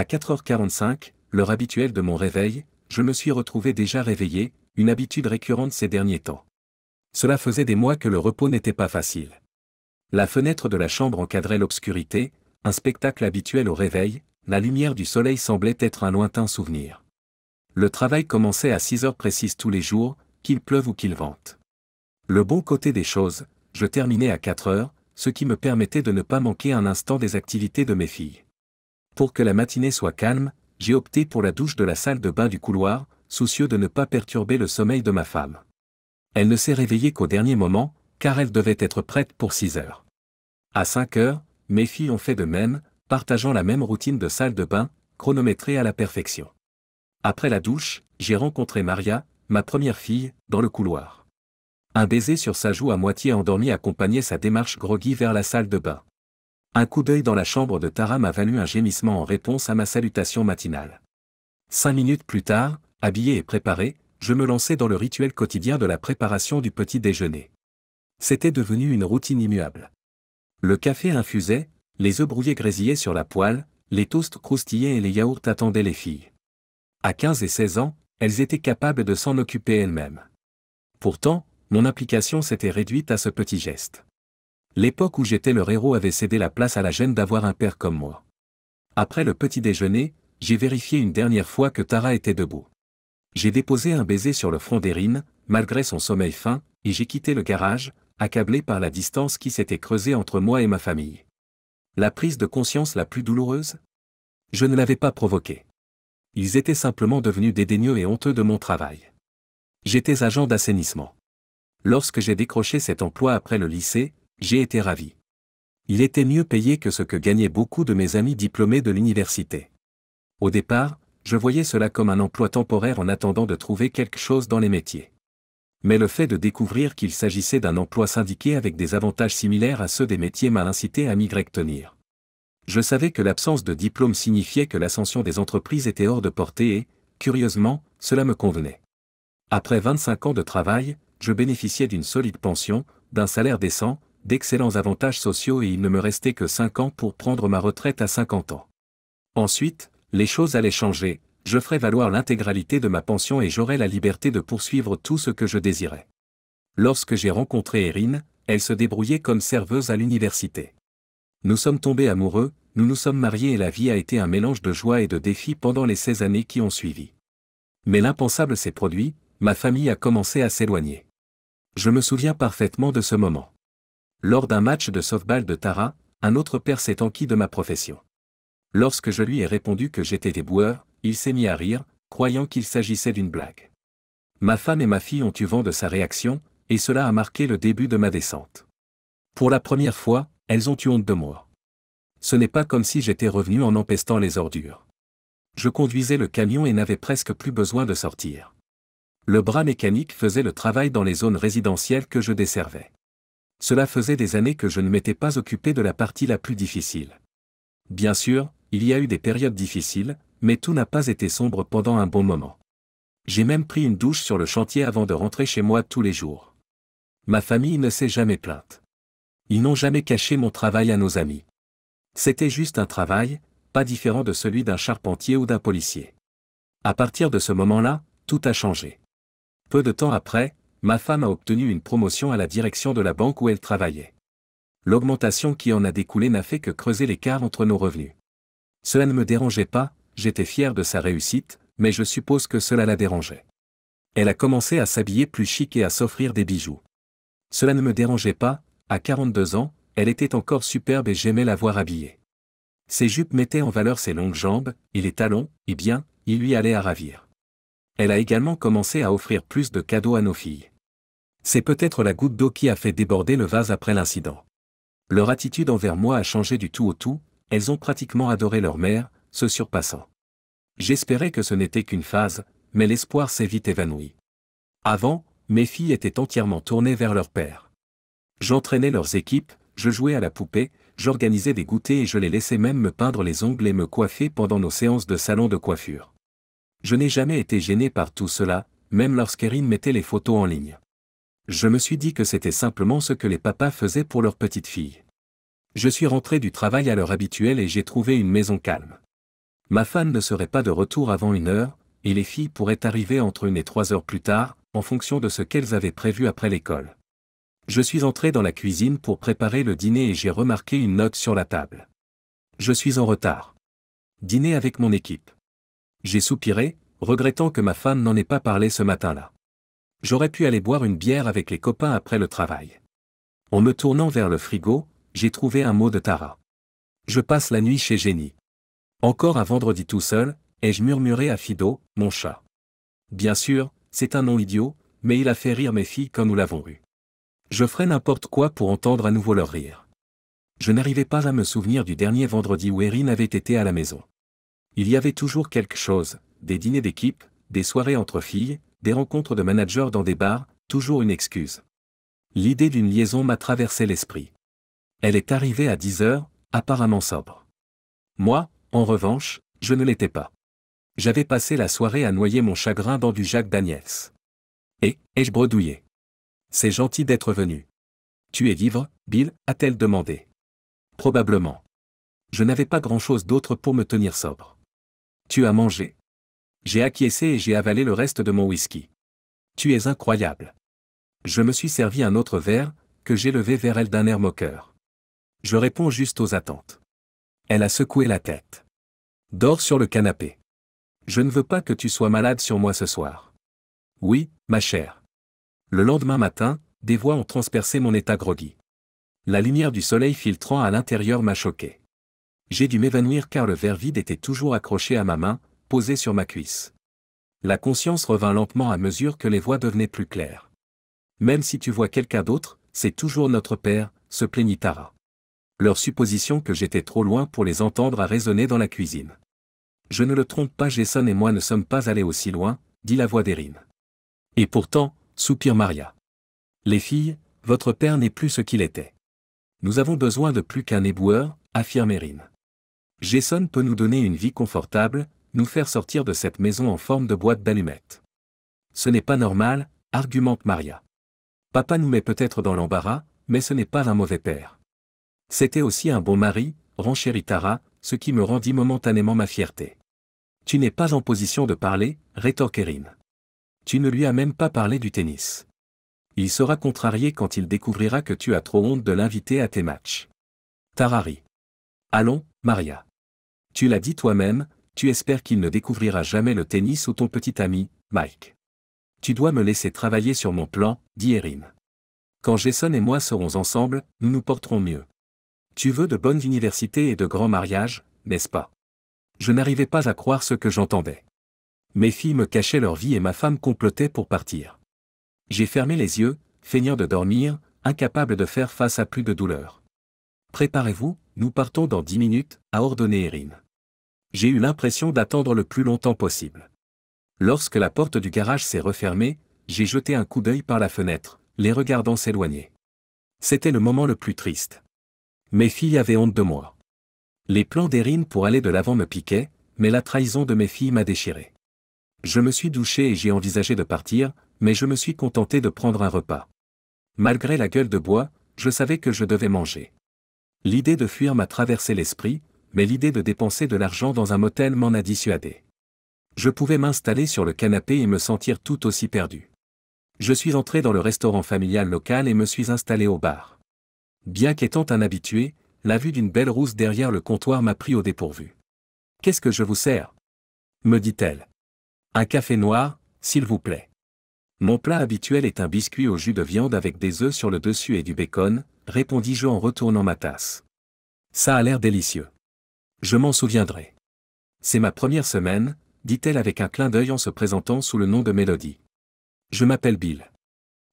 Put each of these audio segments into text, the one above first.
À 4h45, l'heure habituelle de mon réveil, je me suis retrouvé déjà réveillé, une habitude récurrente ces derniers temps. Cela faisait des mois que le repos n'était pas facile. La fenêtre de la chambre encadrait l'obscurité, un spectacle habituel au réveil, la lumière du soleil semblait être un lointain souvenir. Le travail commençait à 6 heures précises tous les jours, qu'il pleuve ou qu'il vente. Le bon côté des choses, je terminais à 4 heures, ce qui me permettait de ne pas manquer un instant des activités de mes filles. Pour que la matinée soit calme, j'ai opté pour la douche de la salle de bain du couloir, soucieux de ne pas perturber le sommeil de ma femme. Elle ne s'est réveillée qu'au dernier moment, car elle devait être prête pour 6 heures. À 5 heures, mes filles ont fait de même, partageant la même routine de salle de bain, chronométrée à la perfection. Après la douche, j'ai rencontré Maria, ma première fille, dans le couloir. Un baiser sur sa joue à moitié endormie accompagnait sa démarche groggy vers la salle de bain. Un coup d'œil dans la chambre de Tara m'a valu un gémissement en réponse à ma salutation matinale. Cinq minutes plus tard, habillé et préparé, je me lançais dans le rituel quotidien de la préparation du petit déjeuner. C'était devenu une routine immuable. Le café infusait, les œufs brouillés grésillaient sur la poêle, les toasts croustillaient et les yaourts attendaient les filles. À 15 et 16 ans, elles étaient capables de s'en occuper elles-mêmes. Pourtant, mon implication s'était réduite à ce petit geste. L'époque où j'étais leur héros avait cédé la place à la gêne d'avoir un père comme moi. Après le petit déjeuner, j'ai vérifié une dernière fois que Tara était debout. J'ai déposé un baiser sur le front d'Erin, malgré son sommeil fin, et j'ai quitté le garage, accablé par la distance qui s'était creusée entre moi et ma famille. La prise de conscience la plus douloureuse? Je ne l'avais pas provoquée. Ils étaient simplement devenus dédaigneux et honteux de mon travail. J'étais agent d'assainissement. Lorsque j'ai décroché cet emploi après le lycée, j'ai été ravi. Il était mieux payé que ce que gagnaient beaucoup de mes amis diplômés de l'université. Au départ, je voyais cela comme un emploi temporaire en attendant de trouver quelque chose dans les métiers. Mais le fait de découvrir qu'il s'agissait d'un emploi syndiqué avec des avantages similaires à ceux des métiers m'a incité à tenir. Je savais que l'absence de diplôme signifiait que l'ascension des entreprises était hors de portée et, curieusement, cela me convenait. Après 25 ans de travail, je bénéficiais d'une solide pension, d'un salaire décent, d'excellents avantages sociaux et il ne me restait que 5 ans pour prendre ma retraite à 50 ans. Ensuite, les choses allaient changer, je ferais valoir l'intégralité de ma pension et j'aurais la liberté de poursuivre tout ce que je désirais. Lorsque j'ai rencontré Erin, elle se débrouillait comme serveuse à l'université. Nous sommes tombés amoureux, nous nous sommes mariés et la vie a été un mélange de joie et de défis pendant les 16 années qui ont suivi. Mais l'impensable s'est produit, ma famille a commencé à s'éloigner. Je me souviens parfaitement de ce moment. Lors d'un match de softball de Tara, un autre père s'est enquis de ma profession. Lorsque je lui ai répondu que j'étais déboueur, il s'est mis à rire, croyant qu'il s'agissait d'une blague. Ma femme et ma fille ont eu vent de sa réaction, et cela a marqué le début de ma descente. Pour la première fois, elles ont eu honte de moi. Ce n'est pas comme si j'étais revenu en empestant les ordures. Je conduisais le camion et n'avais presque plus besoin de sortir. Le bras mécanique faisait le travail dans les zones résidentielles que je desservais. Cela faisait des années que je ne m'étais pas occupé de la partie la plus difficile. Bien sûr, il y a eu des périodes difficiles, mais tout n'a pas été sombre pendant un bon moment. J'ai même pris une douche sur le chantier avant de rentrer chez moi tous les jours. Ma famille ne s'est jamais plainte. Ils n'ont jamais caché mon travail à nos amis. C'était juste un travail, pas différent de celui d'un charpentier ou d'un policier. À partir de ce moment-là, tout a changé. Peu de temps après, ma femme a obtenu une promotion à la direction de la banque où elle travaillait. L'augmentation qui en a découlé n'a fait que creuser l'écart entre nos revenus. Cela ne me dérangeait pas, j'étais fier de sa réussite, mais je suppose que cela la dérangeait. Elle a commencé à s'habiller plus chic et à s'offrir des bijoux. Cela ne me dérangeait pas, à 42 ans, elle était encore superbe et j'aimais la voir habillée. Ses jupes mettaient en valeur ses longues jambes, et les talons, et bien, il lui allait à ravir. Elle a également commencé à offrir plus de cadeaux à nos filles. C'est peut-être la goutte d'eau qui a fait déborder le vase après l'incident. Leur attitude envers moi a changé du tout au tout, elles ont pratiquement adoré leur mère, se surpassant. J'espérais que ce n'était qu'une phase, mais l'espoir s'est vite évanoui. Avant, mes filles étaient entièrement tournées vers leur père. J'entraînais leurs équipes, je jouais à la poupée, j'organisais des goûters et je les laissais même me peindre les ongles et me coiffer pendant nos séances de salon de coiffure. Je n'ai jamais été gêné par tout cela, même lorsqu'Erin mettait les photos en ligne. Je me suis dit que c'était simplement ce que les papas faisaient pour leurs petites filles. Je suis rentré du travail à l'heure habituelle et j'ai trouvé une maison calme. Ma femme ne serait pas de retour avant une heure, et les filles pourraient arriver entre une et trois heures plus tard, en fonction de ce qu'elles avaient prévu après l'école. Je suis entré dans la cuisine pour préparer le dîner et j'ai remarqué une note sur la table. Je suis en retard. Dîner avec mon équipe. J'ai soupiré, regrettant que ma femme n'en ait pas parlé ce matin-là. J'aurais pu aller boire une bière avec les copains après le travail. En me tournant vers le frigo, j'ai trouvé un mot de Tara. Je passe la nuit chez Jenny. Encore un vendredi tout seul, ai-je murmuré à Fido, mon chat. Bien sûr, c'est un nom idiot, mais il a fait rire mes filles quand nous l'avons eu. Je ferai n'importe quoi pour entendre à nouveau leur rire. Je n'arrivais pas à me souvenir du dernier vendredi où Erin avait été à la maison. Il y avait toujours quelque chose, des dîners d'équipe, des soirées entre filles, des rencontres de managers dans des bars, toujours une excuse. L'idée d'une liaison m'a traversé l'esprit. Elle est arrivée à 10 heures, apparemment sobre. Moi, en revanche, je ne l'étais pas. J'avais passé la soirée à noyer mon chagrin dans du Jacques Daniels. Et, ai-je bredouillé? C'est gentil d'être venu. Tu es vivre, Bill a-t-elle demandé. Probablement. Je n'avais pas grand-chose d'autre pour me tenir sobre. Tu as mangé J'ai acquiescé et j'ai avalé le reste de mon whisky. Tu es incroyable. Je me suis servi un autre verre, que j'ai levé vers elle d'un air moqueur. Je réponds juste aux attentes. Elle a secoué la tête. Dors sur le canapé. Je ne veux pas que tu sois malade sur moi ce soir. Oui, ma chère. Le lendemain matin, des voix ont transpercé mon état groggy. La lumière du soleil filtrant à l'intérieur m'a choqué. J'ai dû m'évanouir car le verre vide était toujours accroché à ma main, posé sur ma cuisse. La conscience revint lentement à mesure que les voix devenaient plus claires. Même si tu vois quelqu'un d'autre, c'est toujours notre père, se plaignit Tara leur supposition que j'étais trop loin pour les entendre a résonné dans la cuisine. Je ne le trompe pas, Jason et moi ne sommes pas allés aussi loin, dit la voix d'Erin. Et pourtant, soupire Maria. Les filles, votre père n'est plus ce qu'il était. Nous avons besoin de plus qu'un éboueur, affirme Erin. Jason peut nous donner une vie confortable, nous faire sortir de cette maison en forme de boîte d'allumettes. Ce n'est pas normal, argumente Maria. Papa nous met peut-être dans l'embarras, mais ce n'est pas un mauvais père. C'était aussi un bon mari, renchérit Tara, ce qui me rendit momentanément ma fierté. Tu n'es pas en position de parler, rétorque Erin. Tu ne lui as même pas parlé du tennis. Il sera contrarié quand il découvrira que tu as trop honte de l'inviter à tes matchs. Tarari. Allons, Maria. Tu l'as dit toi-même, tu espères qu'il ne découvrira jamais le tennis ou ton petit ami, Mike. Tu dois me laisser travailler sur mon plan, dit Erin. Quand Jason et moi serons ensemble, nous nous porterons mieux. Tu veux de bonnes universités et de grands mariages, n'est-ce pas? Je n'arrivais pas à croire ce que j'entendais. Mes filles me cachaient leur vie et ma femme complotait pour partir. J'ai fermé les yeux, feignant de dormir, incapable de faire face à plus de douleur. Préparez-vous, nous partons dans dix minutes, a ordonné Erin. J'ai eu l'impression d'attendre le plus longtemps possible. Lorsque la porte du garage s'est refermée, j'ai jeté un coup d'œil par la fenêtre, les regardant s'éloigner. C'était le moment le plus triste. Mes filles avaient honte de moi. Les plans d'Erin pour aller de l'avant me piquaient, mais la trahison de mes filles m'a déchiré. Je me suis douché et j'ai envisagé de partir, mais je me suis contenté de prendre un repas. Malgré la gueule de bois, je savais que je devais manger. L'idée de fuir m'a traversé l'esprit, mais l'idée de dépenser de l'argent dans un motel m'en a dissuadé. Je pouvais m'installer sur le canapé et me sentir tout aussi perdu. Je suis entré dans le restaurant familial local et me suis installé au bar. Bien qu'étant un habitué, la vue d'une belle rousse derrière le comptoir m'a pris au dépourvu. Qu'est-ce que je vous sers? me dit-elle. Un café noir, s'il vous plaît. Mon plat habituel est un biscuit au jus de viande avec des œufs sur le dessus et du bacon, répondis-je en retournant ma tasse. Ça a l'air délicieux. Je m'en souviendrai. C'est ma première semaine, dit-elle avec un clin d'œil en se présentant sous le nom de Mélodie. Je m'appelle Bill.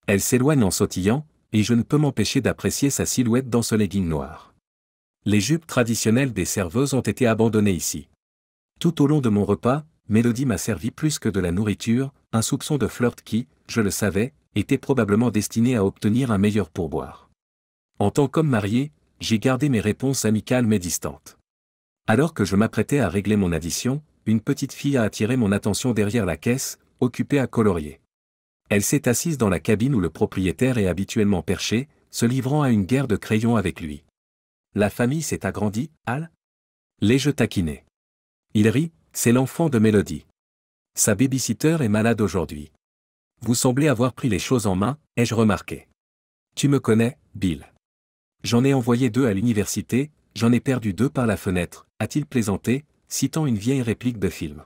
Elle s'éloigne en sautillant, et je ne peux m'empêcher d'apprécier sa silhouette dans ce legging noir. Les jupes traditionnelles des serveuses ont été abandonnées ici. Tout au long de mon repas, Mélodie m'a servi plus que de la nourriture, un soupçon de flirt qui, je le savais, était probablement destiné à obtenir un meilleur pourboire. En tant qu'homme marié, j'ai gardé mes réponses amicales mais distantes. Alors que je m'apprêtais à régler mon addition, une petite fille a attiré mon attention derrière la caisse, occupée à colorier. Elle s'est assise dans la cabine où le propriétaire est habituellement perché, se livrant à une guerre de crayons avec lui. La famille s'est agrandie, Al Les je taquinais. Il rit, c'est l'enfant de Mélodie. Sa babysitter est malade aujourd'hui. Vous semblez avoir pris les choses en main, ai-je remarqué. Tu me connais, Bill. J'en ai envoyé deux à l'université, j'en ai perdu deux par la fenêtre, a-t-il plaisanté, citant une vieille réplique de film.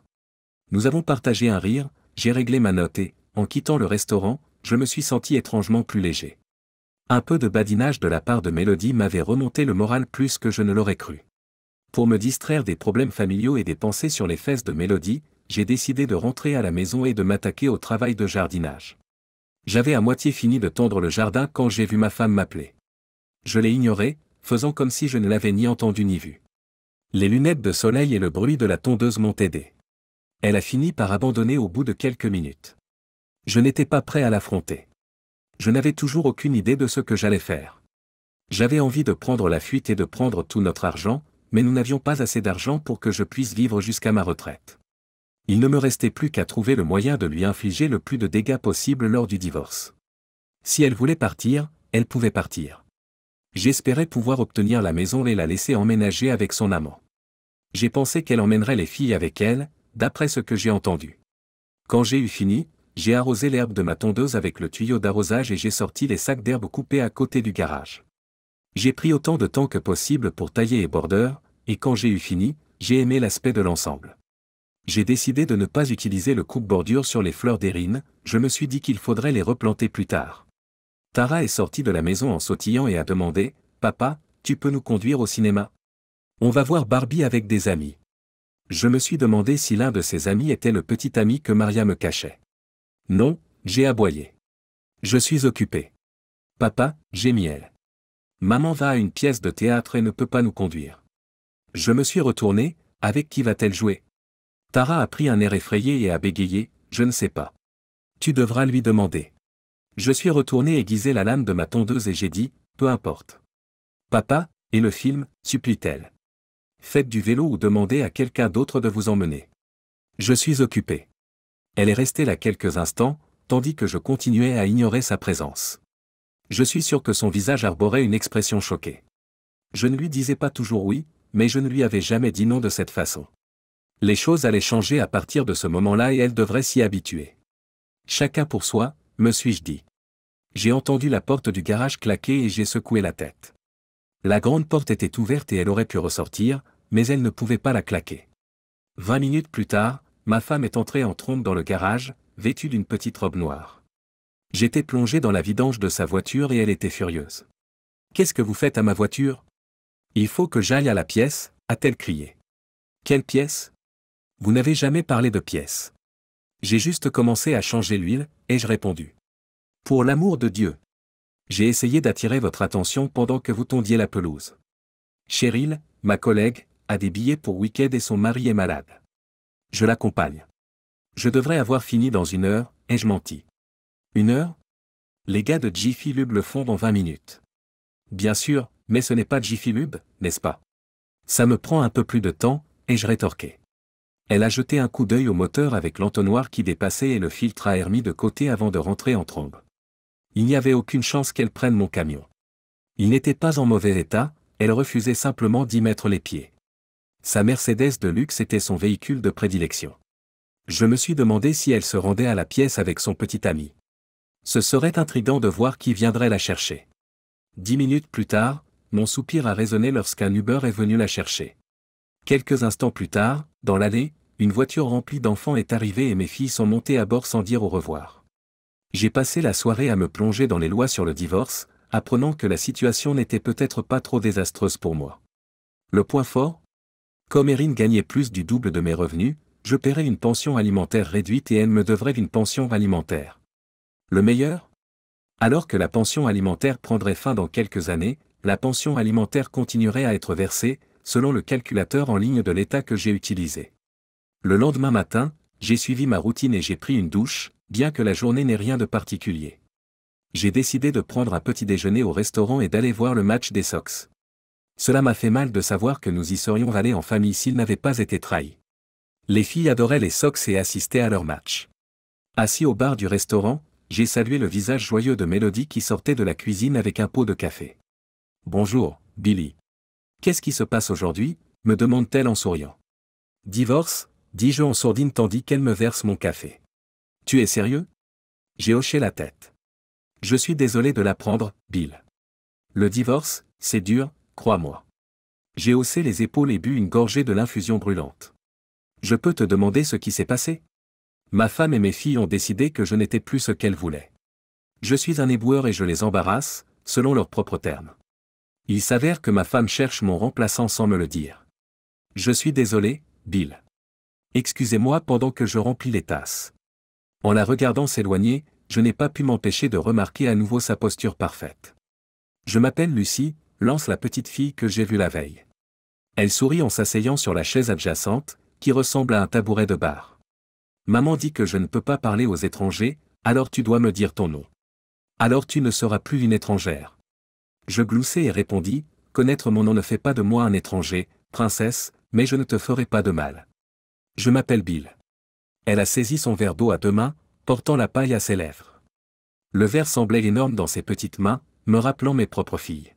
Nous avons partagé un rire, j'ai réglé ma note et, en quittant le restaurant, je me suis senti étrangement plus léger. Un peu de badinage de la part de Mélodie m'avait remonté le moral plus que je ne l'aurais cru. Pour me distraire des problèmes familiaux et des pensées sur les fesses de Mélodie, j'ai décidé de rentrer à la maison et de m'attaquer au travail de jardinage. J'avais à moitié fini de tondre le jardin quand j'ai vu ma femme m'appeler. Je l'ai ignoré, faisant comme si je ne l'avais ni entendu ni vu. Les lunettes de soleil et le bruit de la tondeuse m'ont aidé. Elle a fini par abandonner au bout de quelques minutes. Je n'étais pas prêt à l'affronter. Je n'avais toujours aucune idée de ce que j'allais faire. J'avais envie de prendre la fuite et de prendre tout notre argent, mais nous n'avions pas assez d'argent pour que je puisse vivre jusqu'à ma retraite. Il ne me restait plus qu'à trouver le moyen de lui infliger le plus de dégâts possible lors du divorce. Si elle voulait partir, elle pouvait partir. J'espérais pouvoir obtenir la maison et la laisser emménager avec son amant. J'ai pensé qu'elle emmènerait les filles avec elle, d'après ce que j'ai entendu. Quand j'ai eu fini, j'ai arrosé l'herbe de ma tondeuse avec le tuyau d'arrosage et j'ai sorti les sacs d'herbe coupés à côté du garage. J'ai pris autant de temps que possible pour tailler et border, et quand j'ai eu fini, j'ai aimé l'aspect de l'ensemble. J'ai décidé de ne pas utiliser le coupe-bordure sur les fleurs d'érine, je me suis dit qu'il faudrait les replanter plus tard. Tara est sortie de la maison en sautillant et a demandé Papa, tu peux nous conduire au cinéma On va voir Barbie avec des amis. Je me suis demandé si l'un de ses amis était le petit ami que Maria me cachait. Non, j'ai aboyé. Je suis occupé. Papa, j'ai miel. Maman va à une pièce de théâtre et ne peut pas nous conduire. Je me suis retourné, avec qui va-t-elle jouer? Tara a pris un air effrayé et a bégayé, je ne sais pas. Tu devras lui demander. Je suis retourné aiguiser la lame de ma tondeuse et j'ai dit, peu importe. Papa, et le film, supplie-t-elle. Faites du vélo ou demandez à quelqu'un d'autre de vous emmener. Je suis occupé. Elle est restée là quelques instants, tandis que je continuais à ignorer sa présence. Je suis sûr que son visage arborait une expression choquée. Je ne lui disais pas toujours oui, mais je ne lui avais jamais dit non de cette façon. Les choses allaient changer à partir de ce moment-là et elle devrait s'y habituer. Chacun pour soi, me suis-je dit. J'ai entendu la porte du garage claquer et j'ai secoué la tête. La grande porte était ouverte et elle aurait pu ressortir, mais elle ne pouvait pas la claquer. Vingt minutes plus tard, ma femme est entrée en trompe dans le garage, vêtue d'une petite robe noire. J'étais plongé dans la vidange de sa voiture et elle était furieuse. Qu'est-ce que vous faites à ma voiture Il faut que j'aille à la pièce, a-t-elle crié. Quelle pièce? Vous n'avez jamais parlé de pièces. J'ai juste commencé à changer l'huile, ai-je répondu. Pour l'amour de Dieu. J'ai essayé d'attirer votre attention pendant que vous tondiez la pelouse. Cheryl, ma collègue, a des billets pour week-end et son mari est malade. Je l'accompagne. Je devrais avoir fini dans une heure, ai-je menti. Une heure? Les gars de Jiffy Lube le font dans 20 minutes. Bien sûr, mais ce n'est pas Jiffy Lube, n'est-ce pas? Ça me prend un peu plus de temps, ai-je rétorqué. Elle a jeté un coup d'œil au moteur avec l'entonnoir qui dépassait et le filtre à air mis de côté avant de rentrer en trombe. Il n'y avait aucune chance qu'elle prenne mon camion. Il n'était pas en mauvais état, elle refusait simplement d'y mettre les pieds. Sa Mercedes de luxe était son véhicule de prédilection. Je me suis demandé si elle se rendait à la pièce avec son petit ami. Ce serait intrigant de voir qui viendrait la chercher. Dix minutes plus tard, mon soupir a résonné lorsqu'un Uber est venu la chercher. Quelques instants plus tard, dans l'allée, une voiture remplie d'enfants est arrivée et mes filles sont montées à bord sans dire au revoir. J'ai passé la soirée à me plonger dans les lois sur le divorce, apprenant que la situation n'était peut-être pas trop désastreuse pour moi. Le point fort? Comme Erin gagnait plus du double de mes revenus, je paierais une pension alimentaire réduite et elle me devrait une pension alimentaire. Le meilleur? Alors que la pension alimentaire prendrait fin dans quelques années, la pension alimentaire continuerait à être versée, selon le calculateur en ligne de l'État que j'ai utilisé. Le lendemain matin, j'ai suivi ma routine et j'ai pris une douche, bien que la journée n'ait rien de particulier. J'ai décidé de prendre un petit déjeuner au restaurant et d'aller voir le match des Sox. Cela m'a fait mal de savoir que nous y serions allés en famille s'ils n'avaient pas été trahis. Les filles adoraient les Sox et assistaient à leur match. Assis au bar du restaurant, j'ai salué le visage joyeux de Mélodie qui sortait de la cuisine avec un pot de café. Bonjour, Billy. Qu'est-ce qui se passe aujourd'hui? me demande-t-elle en souriant. Divorce, dis-je en sourdine tandis qu'elle me verse mon café. Tu es sérieux? J'ai hoché la tête. Je suis désolé de l'apprendre, Bill. Le divorce, c'est dur, crois-moi. J'ai haussé les épaules et bu une gorgée de l'infusion brûlante. Je peux te demander ce qui s'est passé? Ma femme et mes filles ont décidé que je n'étais plus ce qu'elles voulaient. Je suis un éboueur et je les embarrasse, selon leurs propres termes. Il s'avère que ma femme cherche mon remplaçant sans me le dire. Je suis désolé, Bill. Excusez-moi pendant que je remplis les tasses. En la regardant s'éloigner, je n'ai pas pu m'empêcher de remarquer à nouveau sa posture parfaite. Je m'appelle Lucie, lance la petite fille que j'ai vue la veille. Elle sourit en s'asseyant sur la chaise adjacente, qui ressemble à un tabouret de bar. Maman dit que je ne peux pas parler aux étrangers, alors tu dois me dire ton nom. Alors tu ne seras plus une étrangère. Je gloussai et répondis, Connaître mon nom ne fait pas de moi un étranger, princesse, mais je ne te ferai pas de mal. Je m'appelle Bill. Elle a saisi son verre d'eau à deux mains, portant la paille à ses lèvres. Le verre semblait énorme dans ses petites mains, me rappelant mes propres filles.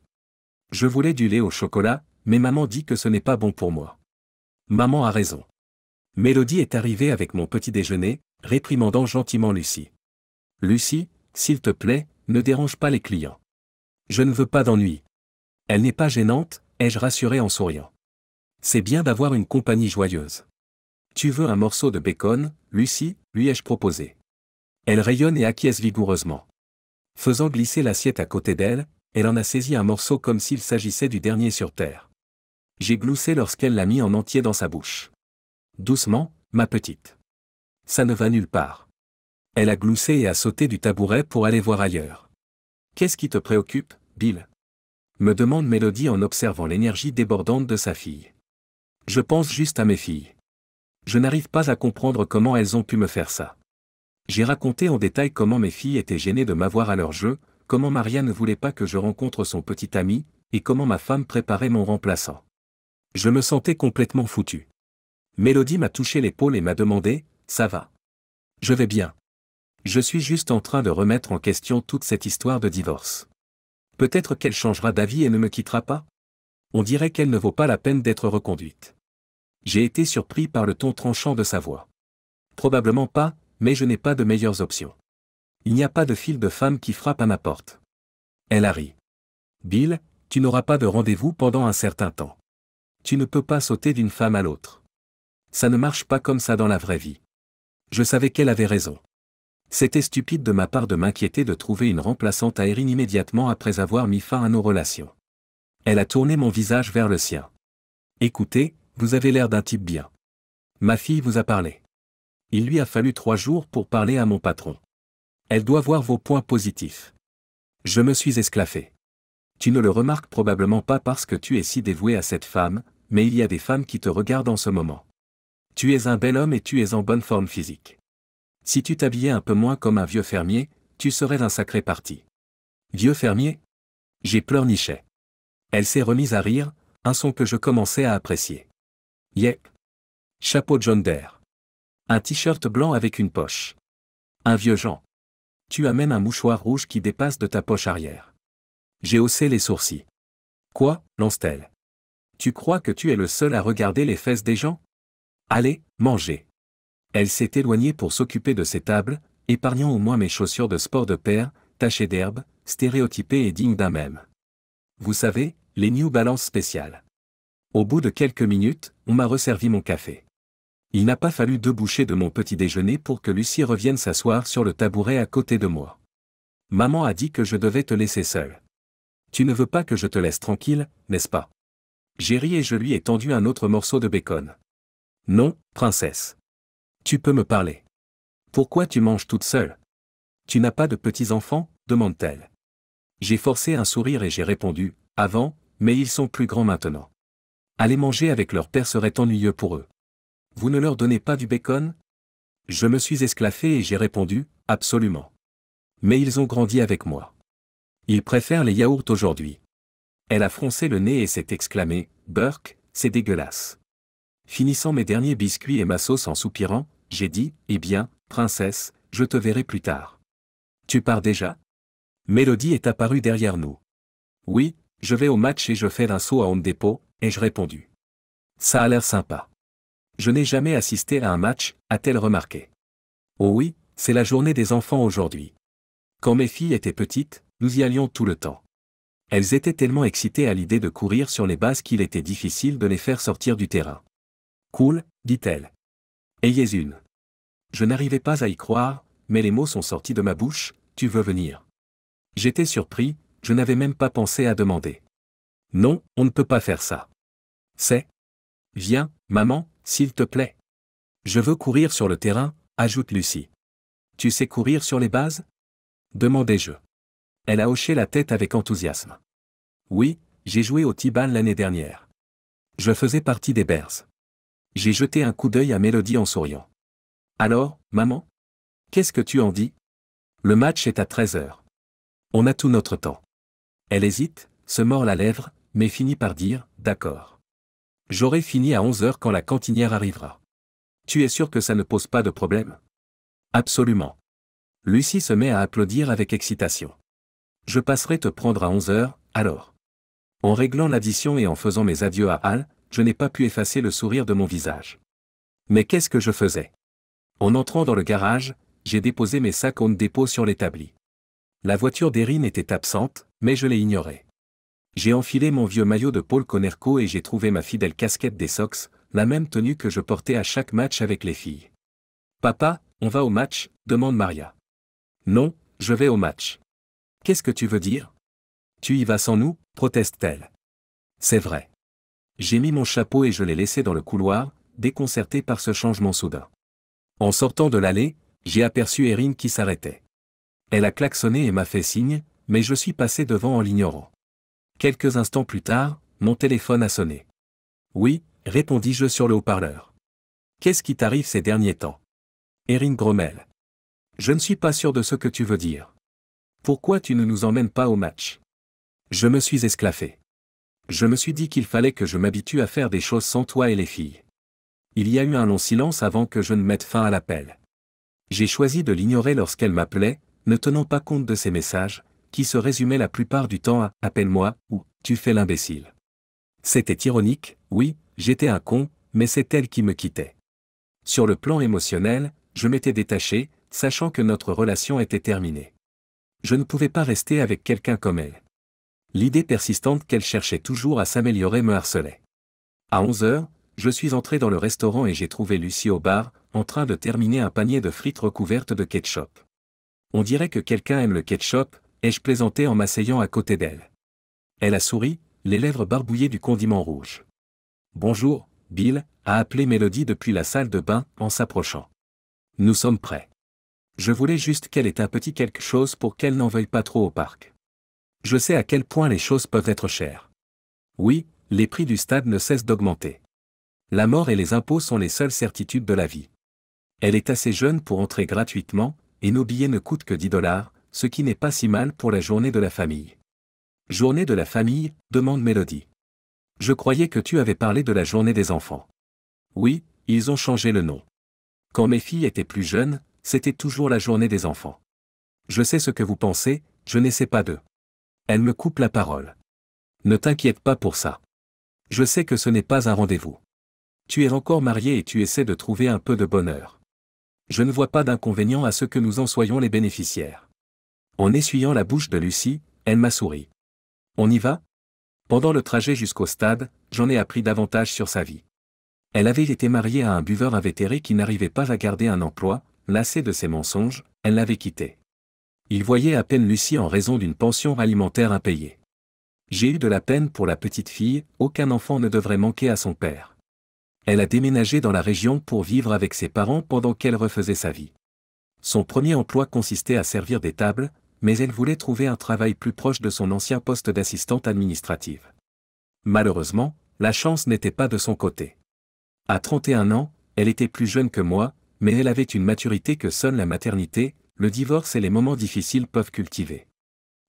Je voulais du lait au chocolat, mais maman dit que ce n'est pas bon pour moi. Maman a raison. Mélodie est arrivée avec mon petit déjeuner, réprimandant gentiment Lucie. Lucie, s'il te plaît, ne dérange pas les clients. Je ne veux pas d'ennui. Elle n'est pas gênante, ai-je rassuré en souriant. C'est bien d'avoir une compagnie joyeuse. Tu veux un morceau de bacon, Lucie, lui ai-je proposé. Elle rayonne et acquiesce vigoureusement. Faisant glisser l'assiette à côté d'elle, elle en a saisi un morceau comme s'il s'agissait du dernier sur terre. J'ai gloussé lorsqu'elle l'a mis en entier dans sa bouche. Doucement, ma petite. Ça ne va nulle part. Elle a gloussé et a sauté du tabouret pour aller voir ailleurs. Qu'est-ce qui te préoccupe, Bill? Me demande Mélodie en observant l'énergie débordante de sa fille. Je pense juste à mes filles. Je n'arrive pas à comprendre comment elles ont pu me faire ça. J'ai raconté en détail comment mes filles étaient gênées de m'avoir à leur jeu, comment Maria ne voulait pas que je rencontre son petit ami, et comment ma femme préparait mon remplaçant. Je me sentais complètement foutu. Mélodie m'a touché l'épaule et m'a demandé, ça va? Je vais bien. Je suis juste en train de remettre en question toute cette histoire de divorce. Peut-être qu'elle changera d'avis et ne me quittera pas? On dirait qu'elle ne vaut pas la peine d'être reconduite. J'ai été surpris par le ton tranchant de sa voix. Probablement pas, mais je n'ai pas de meilleures options. Il n'y a pas de fil de femme qui frappe à ma porte. Elle a ri. Bill, tu n'auras pas de rendez-vous pendant un certain temps. Tu ne peux pas sauter d'une femme à l'autre. Ça ne marche pas comme ça dans la vraie vie. Je savais qu'elle avait raison. C'était stupide de ma part de m'inquiéter de trouver une remplaçante à Erin immédiatement après avoir mis fin à nos relations. Elle a tourné mon visage vers le sien. Écoutez, vous avez l'air d'un type bien. Ma fille vous a parlé. Il lui a fallu trois jours pour parler à mon patron. Elle doit voir vos points positifs. Je me suis esclaffé. Tu ne le remarques probablement pas parce que tu es si dévoué à cette femme, mais il y a des femmes qui te regardent en ce moment. Tu es un bel homme et tu es en bonne forme physique. Si tu t'habillais un peu moins comme un vieux fermier, tu serais un sacré parti. Vieux fermier? J'ai pleurniché. Elle s'est remise à rire, un son que je commençais à apprécier. Yep. Chapeau John Deere. Un t-shirt blanc avec une poche. Un vieux Jean. Tu as même un mouchoir rouge qui dépasse de ta poche arrière. J'ai haussé les sourcils. Quoi, lance-t-elle? Tu crois que tu es le seul à regarder les fesses des gens? Allez, mangez. Elle s'est éloignée pour s'occuper de ses tables, épargnant au moins mes chaussures de sport de père, tachées d'herbe, stéréotypées et dignes d'un même. Vous savez, les New Balance spéciales. Au bout de quelques minutes, on m'a resservi mon café. Il n'a pas fallu deux bouchées de mon petit déjeuner pour que Lucie revienne s'asseoir sur le tabouret à côté de moi. Maman a dit que je devais te laisser seule. Tu ne veux pas que je te laisse tranquille, n'est-ce pas? J'ai ri et je lui ai tendu un autre morceau de bacon. Non, princesse. Tu peux me parler. Pourquoi tu manges toute seule? Tu n'as pas de petits-enfants demande-t-elle. J'ai forcé un sourire et j'ai répondu, avant, mais ils sont plus grands maintenant. Aller manger avec leur père serait ennuyeux pour eux. Vous ne leur donnez pas du bacon? Je me suis esclaffé et j'ai répondu, absolument. Mais ils ont grandi avec moi. Ils préfèrent les yaourts aujourd'hui. Elle a froncé le nez et s'est exclamée, Burke, c'est dégueulasse. Finissant mes derniers biscuits et ma sauce en soupirant, j'ai dit, Eh bien, princesse, je te verrai plus tard. Tu pars déjà? Mélodie est apparue derrière nous. Oui, je vais au match et je fais un saut à Home Depot, ai-je répondu. Ça a l'air sympa. Je n'ai jamais assisté à un match, a-t-elle remarqué. Oh oui, c'est la journée des enfants aujourd'hui. Quand mes filles étaient petites, nous y allions tout le temps. Elles étaient tellement excitées à l'idée de courir sur les bases qu'il était difficile de les faire sortir du terrain. Cool, dit-elle. Ayez une. Je n'arrivais pas à y croire, mais les mots sont sortis de ma bouche, tu veux venir. J'étais surpris, je n'avais même pas pensé à demander. Non, on ne peut pas faire ça. C'est. Viens, maman, s'il te plaît. Je veux courir sur le terrain, ajoute Lucie. Tu sais courir sur les bases? Demandai-je. Elle a hoché la tête avec enthousiasme. Oui, j'ai joué au Tiban l'année dernière. Je faisais partie des Bears. J'ai jeté un coup d'œil à Mélodie en souriant. Alors, maman? Qu'est-ce que tu en dis? Le match est à 13 heures. On a tout notre temps. Elle hésite, se mord la lèvre, mais finit par dire D'accord. J'aurai fini à 11 heures quand la cantinière arrivera. Tu es sûr que ça ne pose pas de problème? Absolument. Lucie se met à applaudir avec excitation. Je passerai te prendre à 11 heures, alors. En réglant l'addition et en faisant mes adieux à Al, je n'ai pas pu effacer le sourire de mon visage. Mais qu'est-ce que je faisais? En entrant dans le garage, j'ai déposé mes sacs en dépôt sur l'établi. La voiture d'Erin était absente, mais je l'ai ignorée. J'ai enfilé mon vieux maillot de Paul Conerco et j'ai trouvé ma fidèle casquette des Sox, la même tenue que je portais à chaque match avec les filles. Papa, on va au match? demande Maria. Non, je vais au match. Qu'est-ce que tu veux dire? Tu y vas sans nous? proteste-t-elle. C'est vrai. J'ai mis mon chapeau et je l'ai laissé dans le couloir, déconcerté par ce changement soudain. En sortant de l'allée, j'ai aperçu Erin qui s'arrêtait. Elle a klaxonné et m'a fait signe, mais je suis passé devant en l'ignorant. Quelques instants plus tard, mon téléphone a sonné. Oui, répondis-je sur le haut-parleur. Qu'est-ce qui t'arrive ces derniers temps? Erin grommelle. Je ne suis pas sûr de ce que tu veux dire. Pourquoi tu ne nous emmènes pas au match? Je me suis esclaffé. Je me suis dit qu'il fallait que je m'habitue à faire des choses sans toi et les filles. Il y a eu un long silence avant que je ne mette fin à l'appel. J'ai choisi de l'ignorer lorsqu'elle m'appelait, ne tenant pas compte de ses messages, qui se résumaient la plupart du temps à Appelle-moi ou Tu fais l'imbécile. C'était ironique, oui, j'étais un con, mais c'est elle qui me quittait. Sur le plan émotionnel, je m'étais détaché, sachant que notre relation était terminée. Je ne pouvais pas rester avec quelqu'un comme elle. L'idée persistante qu'elle cherchait toujours à s'améliorer me harcelait. À 11 heures, je suis entré dans le restaurant et j'ai trouvé Lucie au bar, en train de terminer un panier de frites recouvertes de ketchup. On dirait que quelqu'un aime le ketchup, ai-je plaisanté en m'asseyant à côté d'elle. Elle a souri, les lèvres barbouillées du condiment rouge. Bonjour, Bill, a appelé Mélodie depuis la salle de bain en s'approchant. Nous sommes prêts. Je voulais juste qu'elle ait un petit quelque chose pour qu'elle n'en veuille pas trop au parc. Je sais à quel point les choses peuvent être chères. Oui, les prix du stade ne cessent d'augmenter. La mort et les impôts sont les seules certitudes de la vie. Elle est assez jeune pour entrer gratuitement, et nos billets ne coûtent que 10 dollars, ce qui n'est pas si mal pour la journée de la famille. Journée de la famille, demande Mélodie. Je croyais que tu avais parlé de la journée des enfants. Oui, ils ont changé le nom. Quand mes filles étaient plus jeunes, c'était toujours la journée des enfants. Je sais ce que vous pensez, je n'essaie pas d'eux. Elle me coupe la parole. Ne t'inquiète pas pour ça. Je sais que ce n'est pas un rendez-vous. Tu es encore marié et tu essaies de trouver un peu de bonheur. Je ne vois pas d'inconvénient à ce que nous en soyons les bénéficiaires. En essuyant la bouche de Lucie, elle m'a souri. On y va? Pendant le trajet jusqu'au stade, j'en ai appris davantage sur sa vie. Elle avait été mariée à un buveur invétéré qui n'arrivait pas à garder un emploi, lassée de ses mensonges, elle l'avait quitté. Il voyait à peine Lucie en raison d'une pension alimentaire impayée. J'ai eu de la peine pour la petite fille, aucun enfant ne devrait manquer à son père. Elle a déménagé dans la région pour vivre avec ses parents pendant qu'elle refaisait sa vie. Son premier emploi consistait à servir des tables, mais elle voulait trouver un travail plus proche de son ancien poste d'assistante administrative. Malheureusement, la chance n'était pas de son côté. À 31 ans, elle était plus jeune que moi, mais elle avait une maturité que seule la maternité, le divorce et les moments difficiles peuvent cultiver.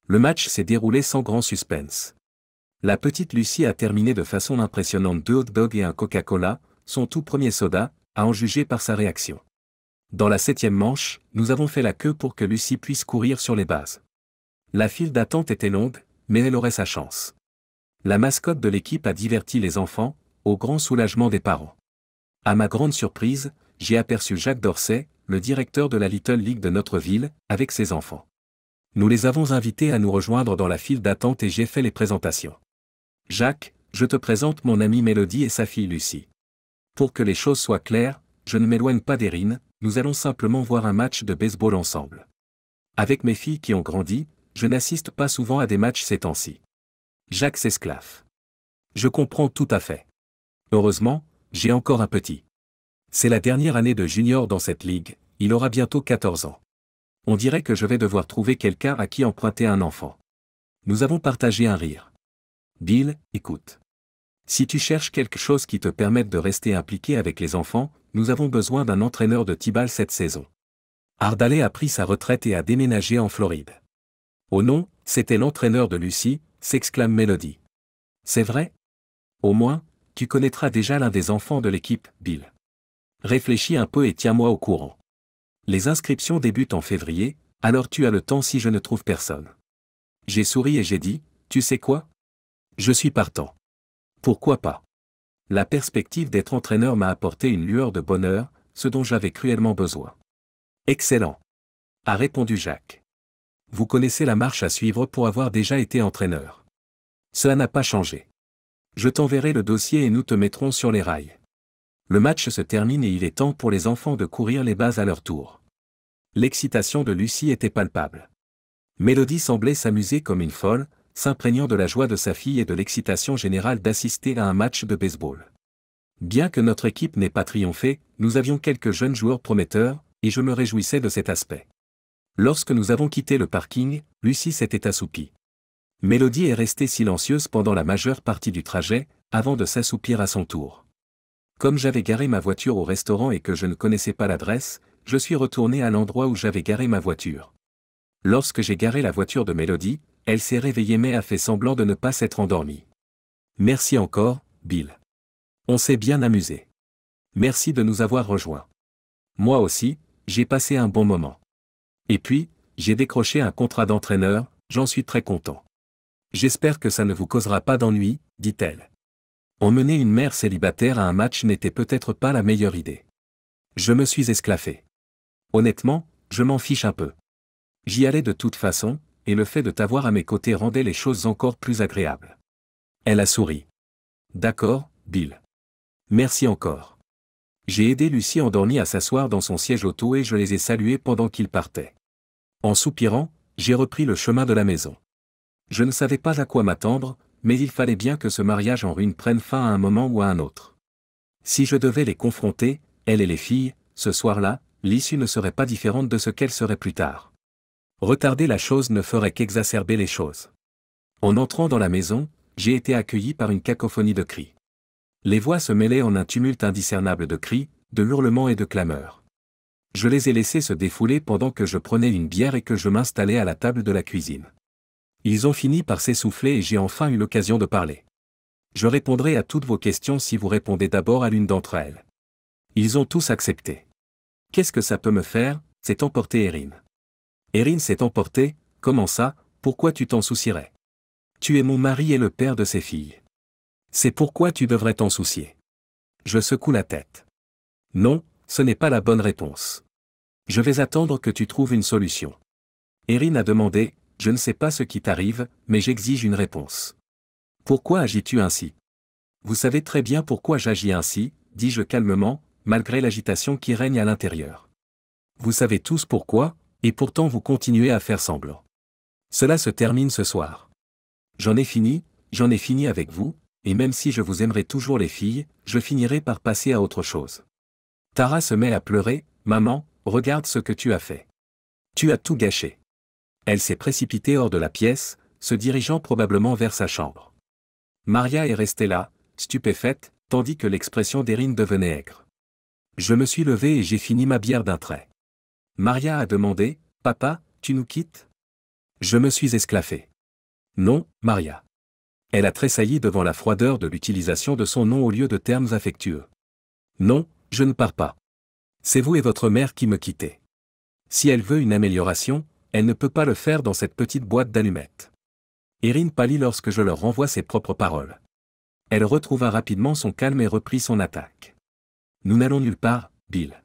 Le match s'est déroulé sans grand suspense. La petite Lucie a terminé de façon impressionnante deux hot dogs et un Coca-Cola, son tout premier soda, à en juger par sa réaction. Dans la septième manche, nous avons fait la queue pour que Lucie puisse courir sur les bases. La file d'attente était longue, mais elle aurait sa chance. La mascotte de l'équipe a diverti les enfants, au grand soulagement des parents. À ma grande surprise, j'ai aperçu Jacques Dorset, le directeur de la Little League de notre ville, avec ses enfants. Nous les avons invités à nous rejoindre dans la file d'attente et j'ai fait les présentations. Jacques, je te présente mon amie Mélodie et sa fille Lucie. Pour que les choses soient claires, je ne m'éloigne pas d'Erin, nous allons simplement voir un match de baseball ensemble. Avec mes filles qui ont grandi, je n'assiste pas souvent à des matchs ces temps-ci. Jacques s'esclave. Je comprends tout à fait. Heureusement, j'ai encore un petit. C'est la dernière année de junior dans cette ligue, il aura bientôt 14 ans. On dirait que je vais devoir trouver quelqu'un à qui emprunter un enfant. Nous avons partagé un rire. Bill, écoute. Si tu cherches quelque chose qui te permette de rester impliqué avec les enfants, nous avons besoin d'un entraîneur de Tibal cette saison. Ardalé a pris sa retraite et a déménagé en Floride. Oh non, c'était l'entraîneur de Lucie, s'exclame Melody. C'est vrai? Au moins, tu connaîtras déjà l'un des enfants de l'équipe, Bill. Réfléchis un peu et tiens-moi au courant. Les inscriptions débutent en février, alors tu as le temps si je ne trouve personne. J'ai souri et j'ai dit, tu sais quoi? Je suis partant. Pourquoi pas? La perspective d'être entraîneur m'a apporté une lueur de bonheur, ce dont j'avais cruellement besoin. Excellent. A répondu Jacques. Vous connaissez la marche à suivre pour avoir déjà été entraîneur. Cela n'a pas changé. Je t'enverrai le dossier et nous te mettrons sur les rails. Le match se termine et il est temps pour les enfants de courir les bases à leur tour. L'excitation de Lucie était palpable. Mélodie semblait s'amuser comme une folle, s'imprégnant de la joie de sa fille et de l'excitation générale d'assister à un match de baseball. Bien que notre équipe n'ait pas triomphé, nous avions quelques jeunes joueurs prometteurs, et je me réjouissais de cet aspect. Lorsque nous avons quitté le parking, Lucie s'était assoupie. Mélodie est restée silencieuse pendant la majeure partie du trajet, avant de s'assoupir à son tour. Comme j'avais garé ma voiture au restaurant et que je ne connaissais pas l'adresse, je suis retourné à l'endroit où j'avais garé ma voiture. Lorsque j'ai garé la voiture de Mélodie, elle s'est réveillée mais a fait semblant de ne pas s'être endormie. Merci encore, Bill. On s'est bien amusé. Merci de nous avoir rejoints. Moi aussi, j'ai passé un bon moment. Et puis, j'ai décroché un contrat d'entraîneur, j'en suis très content. J'espère que ça ne vous causera pas d'ennui, dit-elle. Emmener une mère célibataire à un match n'était peut-être pas la meilleure idée. Je me suis esclaffé. Honnêtement, je m'en fiche un peu. J'y allais de toute façon, et le fait de t'avoir à mes côtés rendait les choses encore plus agréables. Elle a souri. D'accord, Bill. Merci encore. J'ai aidé Lucie endormie à s'asseoir dans son siège auto et je les ai salués pendant qu'ils partaient. En soupirant, j'ai repris le chemin de la maison. Je ne savais pas à quoi m'attendre, mais il fallait bien que ce mariage en ruine prenne fin à un moment ou à un autre. Si je devais les confronter, elle et les filles, ce soir-là, l'issue ne serait pas différente de ce qu'elle serait plus tard. Retarder la chose ne ferait qu'exacerber les choses. En entrant dans la maison, j'ai été accueilli par une cacophonie de cris. Les voix se mêlaient en un tumulte indiscernable de cris, de hurlements et de clameurs. Je les ai laissés se défouler pendant que je prenais une bière et que je m'installais à la table de la cuisine. Ils ont fini par s'essouffler et j'ai enfin eu l'occasion de parler. Je répondrai à toutes vos questions si vous répondez d'abord à l'une d'entre elles. Ils ont tous accepté. Qu'est-ce que ça peut me faire? C'est emporter Erin. Erin s'est emportée, comment ça? Pourquoi tu t'en soucierais? Tu es mon mari et le père de ses filles. C'est pourquoi tu devrais t'en soucier. Je secoue la tête. Non, ce n'est pas la bonne réponse. Je vais attendre que tu trouves une solution. Erin a demandé, je ne sais pas ce qui t'arrive, mais j'exige une réponse. Pourquoi agis-tu ainsi? Vous savez très bien pourquoi j'agis ainsi, dis-je calmement, malgré l'agitation qui règne à l'intérieur. Vous savez tous pourquoi, et pourtant vous continuez à faire semblant. Cela se termine ce soir. J'en ai fini, j'en ai fini avec vous, et même si je vous aimerai toujours les filles, je finirai par passer à autre chose. Tara se met à pleurer, Maman, regarde ce que tu as fait. Tu as tout gâché. Elle s'est précipitée hors de la pièce, se dirigeant probablement vers sa chambre. Maria est restée là, stupéfaite, tandis que l'expression d'Erin devenait aigre. Je me suis levé et j'ai fini ma bière d'un trait. Maria a demandé, Papa, tu nous quittes? Je me suis esclaffé. Non, Maria. Elle a tressailli devant la froideur de l'utilisation de son nom au lieu de termes affectueux. Non, je ne pars pas. C'est vous et votre mère qui me quittez. Si elle veut une amélioration, elle ne peut pas le faire dans cette petite boîte d'allumettes. Erin pâlit lorsque je leur renvoie ses propres paroles. Elle retrouva rapidement son calme et reprit son attaque. nous n'allons nulle part, Bill.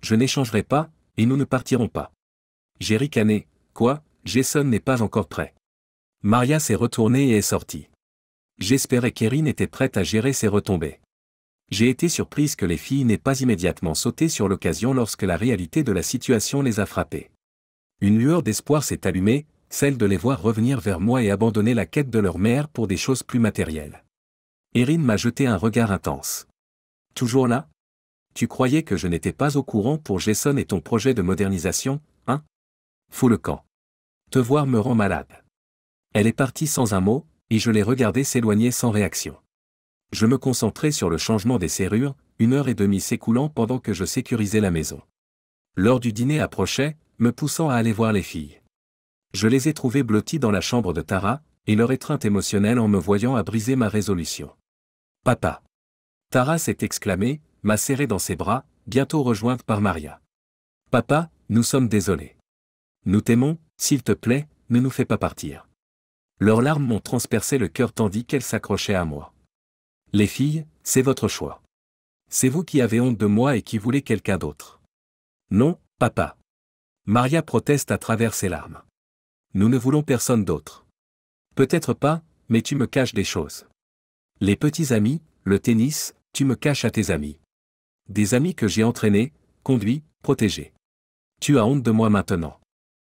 Je n'échangerai pas, et nous ne partirons pas. J'ai ricané, quoi, Jason n'est pas encore prêt. Maria s'est retournée et est sortie. J'espérais qu'Erin était prête à gérer ses retombées. J'ai été surprise que les filles n'aient pas immédiatement sauté sur l'occasion lorsque la réalité de la situation les a frappées. Une lueur d'espoir s'est allumée, celle de les voir revenir vers moi et abandonner la quête de leur mère pour des choses plus matérielles. Erin m'a jeté un regard intense. Toujours là? Tu croyais que je n'étais pas au courant pour Jason et ton projet de modernisation, hein? Fous le camp. Te voir me rend malade. Elle est partie sans un mot, et je l'ai regardée s'éloigner sans réaction. Je me concentrais sur le changement des serrures, une heure et demie s'écoulant pendant que je sécurisais la maison. L'heure du dîner approchait, me poussant à aller voir les filles. Je les ai trouvées blotties dans la chambre de Tara, et leur étreinte émotionnelle en me voyant a brisé ma résolution. Papa. Tara s'est exclamée, m'a serré dans ses bras, bientôt rejointe par Maria. Papa, nous sommes désolés. Nous t'aimons, s'il te plaît, ne nous fais pas partir. Leurs larmes m'ont transpercé le cœur tandis qu'elles s'accrochaient à moi. Les filles, c'est votre choix. C'est vous qui avez honte de moi et qui voulez quelqu'un d'autre. Non, papa. Maria proteste à travers ses larmes. Nous ne voulons personne d'autre. Peut-être pas, mais tu me caches des choses. Les petits amis, le tennis, tu me caches à tes amis. Des amis que j'ai entraînés, conduits, protégés. Tu as honte de moi maintenant.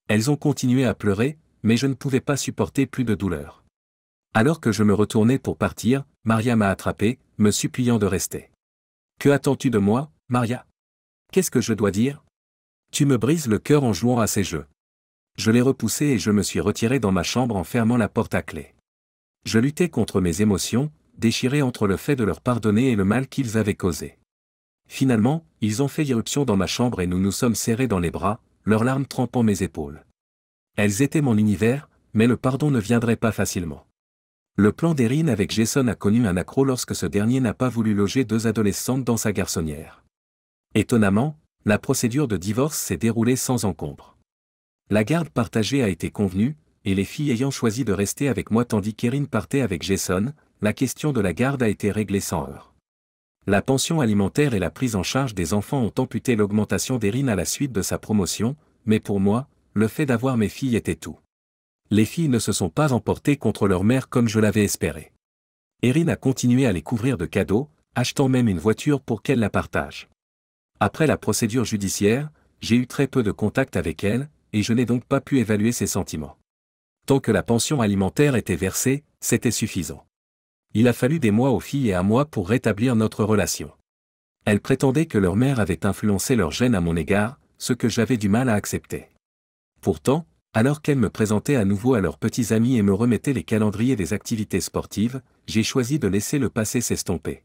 Elles ont continué à pleurer, mais je ne pouvais pas supporter plus de douleur. Alors que je me retournais pour partir, Maria m'a attrapé, me suppliant de rester. Que attends-tu de moi, Maria? Qu'est-ce que je dois dire? Tu me brises le cœur en jouant à ces jeux. Je l'ai repoussé et je me suis retiré dans ma chambre en fermant la porte à clé. Je luttais contre mes émotions, déchiré entre le fait de leur pardonner et le mal qu'ils avaient causé. Finalement, ils ont fait irruption dans ma chambre et nous nous sommes serrés dans les bras, leurs larmes trempant mes épaules. Elles étaient mon univers, mais le pardon ne viendrait pas facilement. Le plan d'Erin avec Jason a connu un accroc lorsque ce dernier n'a pas voulu loger deux adolescentes dans sa garçonnière. Étonnamment, la procédure de divorce s'est déroulée sans encombre. La garde partagée a été convenue, et les filles ayant choisi de rester avec moi tandis qu'Erin partait avec Jason, la question de la garde a été réglée sans heurts. La pension alimentaire et la prise en charge des enfants ont amputé l'augmentation d'Erin à la suite de sa promotion, mais pour moi, le fait d'avoir mes filles était tout. Les filles ne se sont pas emportées contre leur mère comme je l'avais espéré. Erin a continué à les couvrir de cadeaux, achetant même une voiture pour qu'elle la partage. Après la procédure judiciaire, j'ai eu très peu de contact avec elle, et je n'ai donc pas pu évaluer ses sentiments. Tant que la pension alimentaire était versée, c'était suffisant. Il a fallu des mois aux filles et à moi pour rétablir notre relation. Elles prétendaient que leur mère avait influencé leur gêne à mon égard, ce que j'avais du mal à accepter. Pourtant, alors qu'elles me présentaient à nouveau à leurs petits amis et me remettaient les calendriers des activités sportives, j'ai choisi de laisser le passé s'estomper.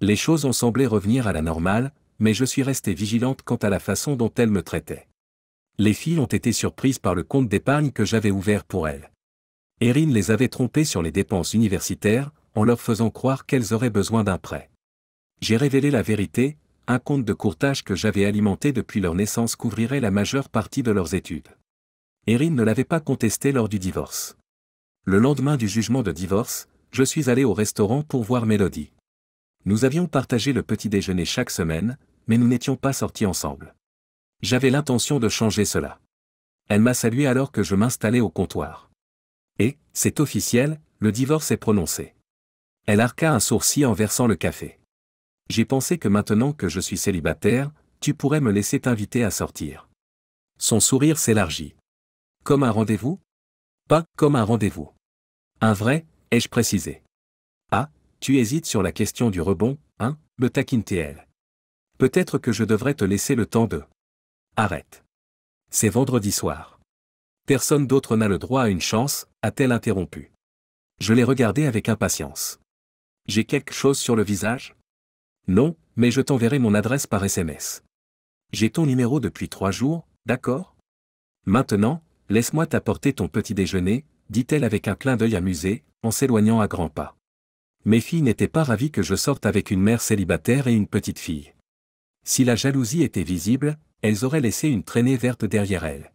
Les choses ont semblé revenir à la normale, mais je suis resté vigilante quant à la façon dont elles me traitaient. Les filles ont été surprises par le compte d'épargne que j'avais ouvert pour elles. Erin les avait trompées sur les dépenses universitaires, en leur faisant croire qu'elles auraient besoin d'un prêt. J'ai révélé la vérité, un compte de courtage que j'avais alimenté depuis leur naissance couvrirait la majeure partie de leurs études. Erin ne l'avait pas contesté lors du divorce. Le lendemain du jugement de divorce, je suis allé au restaurant pour voir Mélodie. Nous avions partagé le petit déjeuner chaque semaine, mais nous n'étions pas sortis ensemble. J'avais l'intention de changer cela. Elle m'a salué alors que je m'installais au comptoir. Et, c'est officiel, le divorce est prononcé. Elle arqua un sourcil en versant le café. J'ai pensé que maintenant que je suis célibataire, tu pourrais me laisser t'inviter à sortir. Son sourire s'élargit. Comme un rendez-vous? Pas comme un rendez-vous. Un vrai, ai-je précisé? Ah, tu hésites sur la question du rebond, hein, me taquine-t-elle? Peut-être que je devrais te laisser le temps de. Arrête. C'est vendredi soir. Personne d'autre n'a le droit à une chance, a-t-elle interrompu. Je l'ai regardé avec impatience. J'ai quelque chose sur le visage? Non, mais je t'enverrai mon adresse par SMS. J'ai ton numéro depuis trois jours, d'accord? Maintenant, laisse-moi t'apporter ton petit déjeuner, dit-elle avec un clin d'œil amusé, en s'éloignant à grands pas. Mes filles n'étaient pas ravies que je sorte avec une mère célibataire et une petite fille. Si la jalousie était visible, elles auraient laissé une traînée verte derrière elles.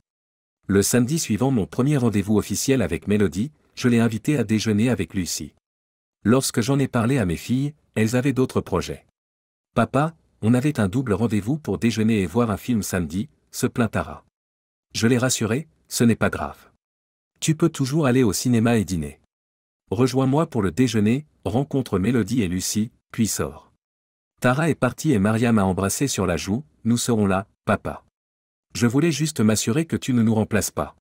Le samedi suivant mon premier rendez-vous officiel avec Mélodie, je l'ai invitée à déjeuner avec Lucie. Lorsque j'en ai parlé à mes filles, elles avaient d'autres projets. Papa, on avait un double rendez-vous pour déjeuner et voir un film samedi, se plaint Tara. Je l'ai rassuré, ce n'est pas grave. Tu peux toujours aller au cinéma et dîner. Rejoins-moi pour le déjeuner, rencontre Mélodie et Lucie, puis sors. Tara est partie et Maria m'a embrassé sur la joue, nous serons là, papa. Je voulais juste m'assurer que tu ne nous remplaces pas.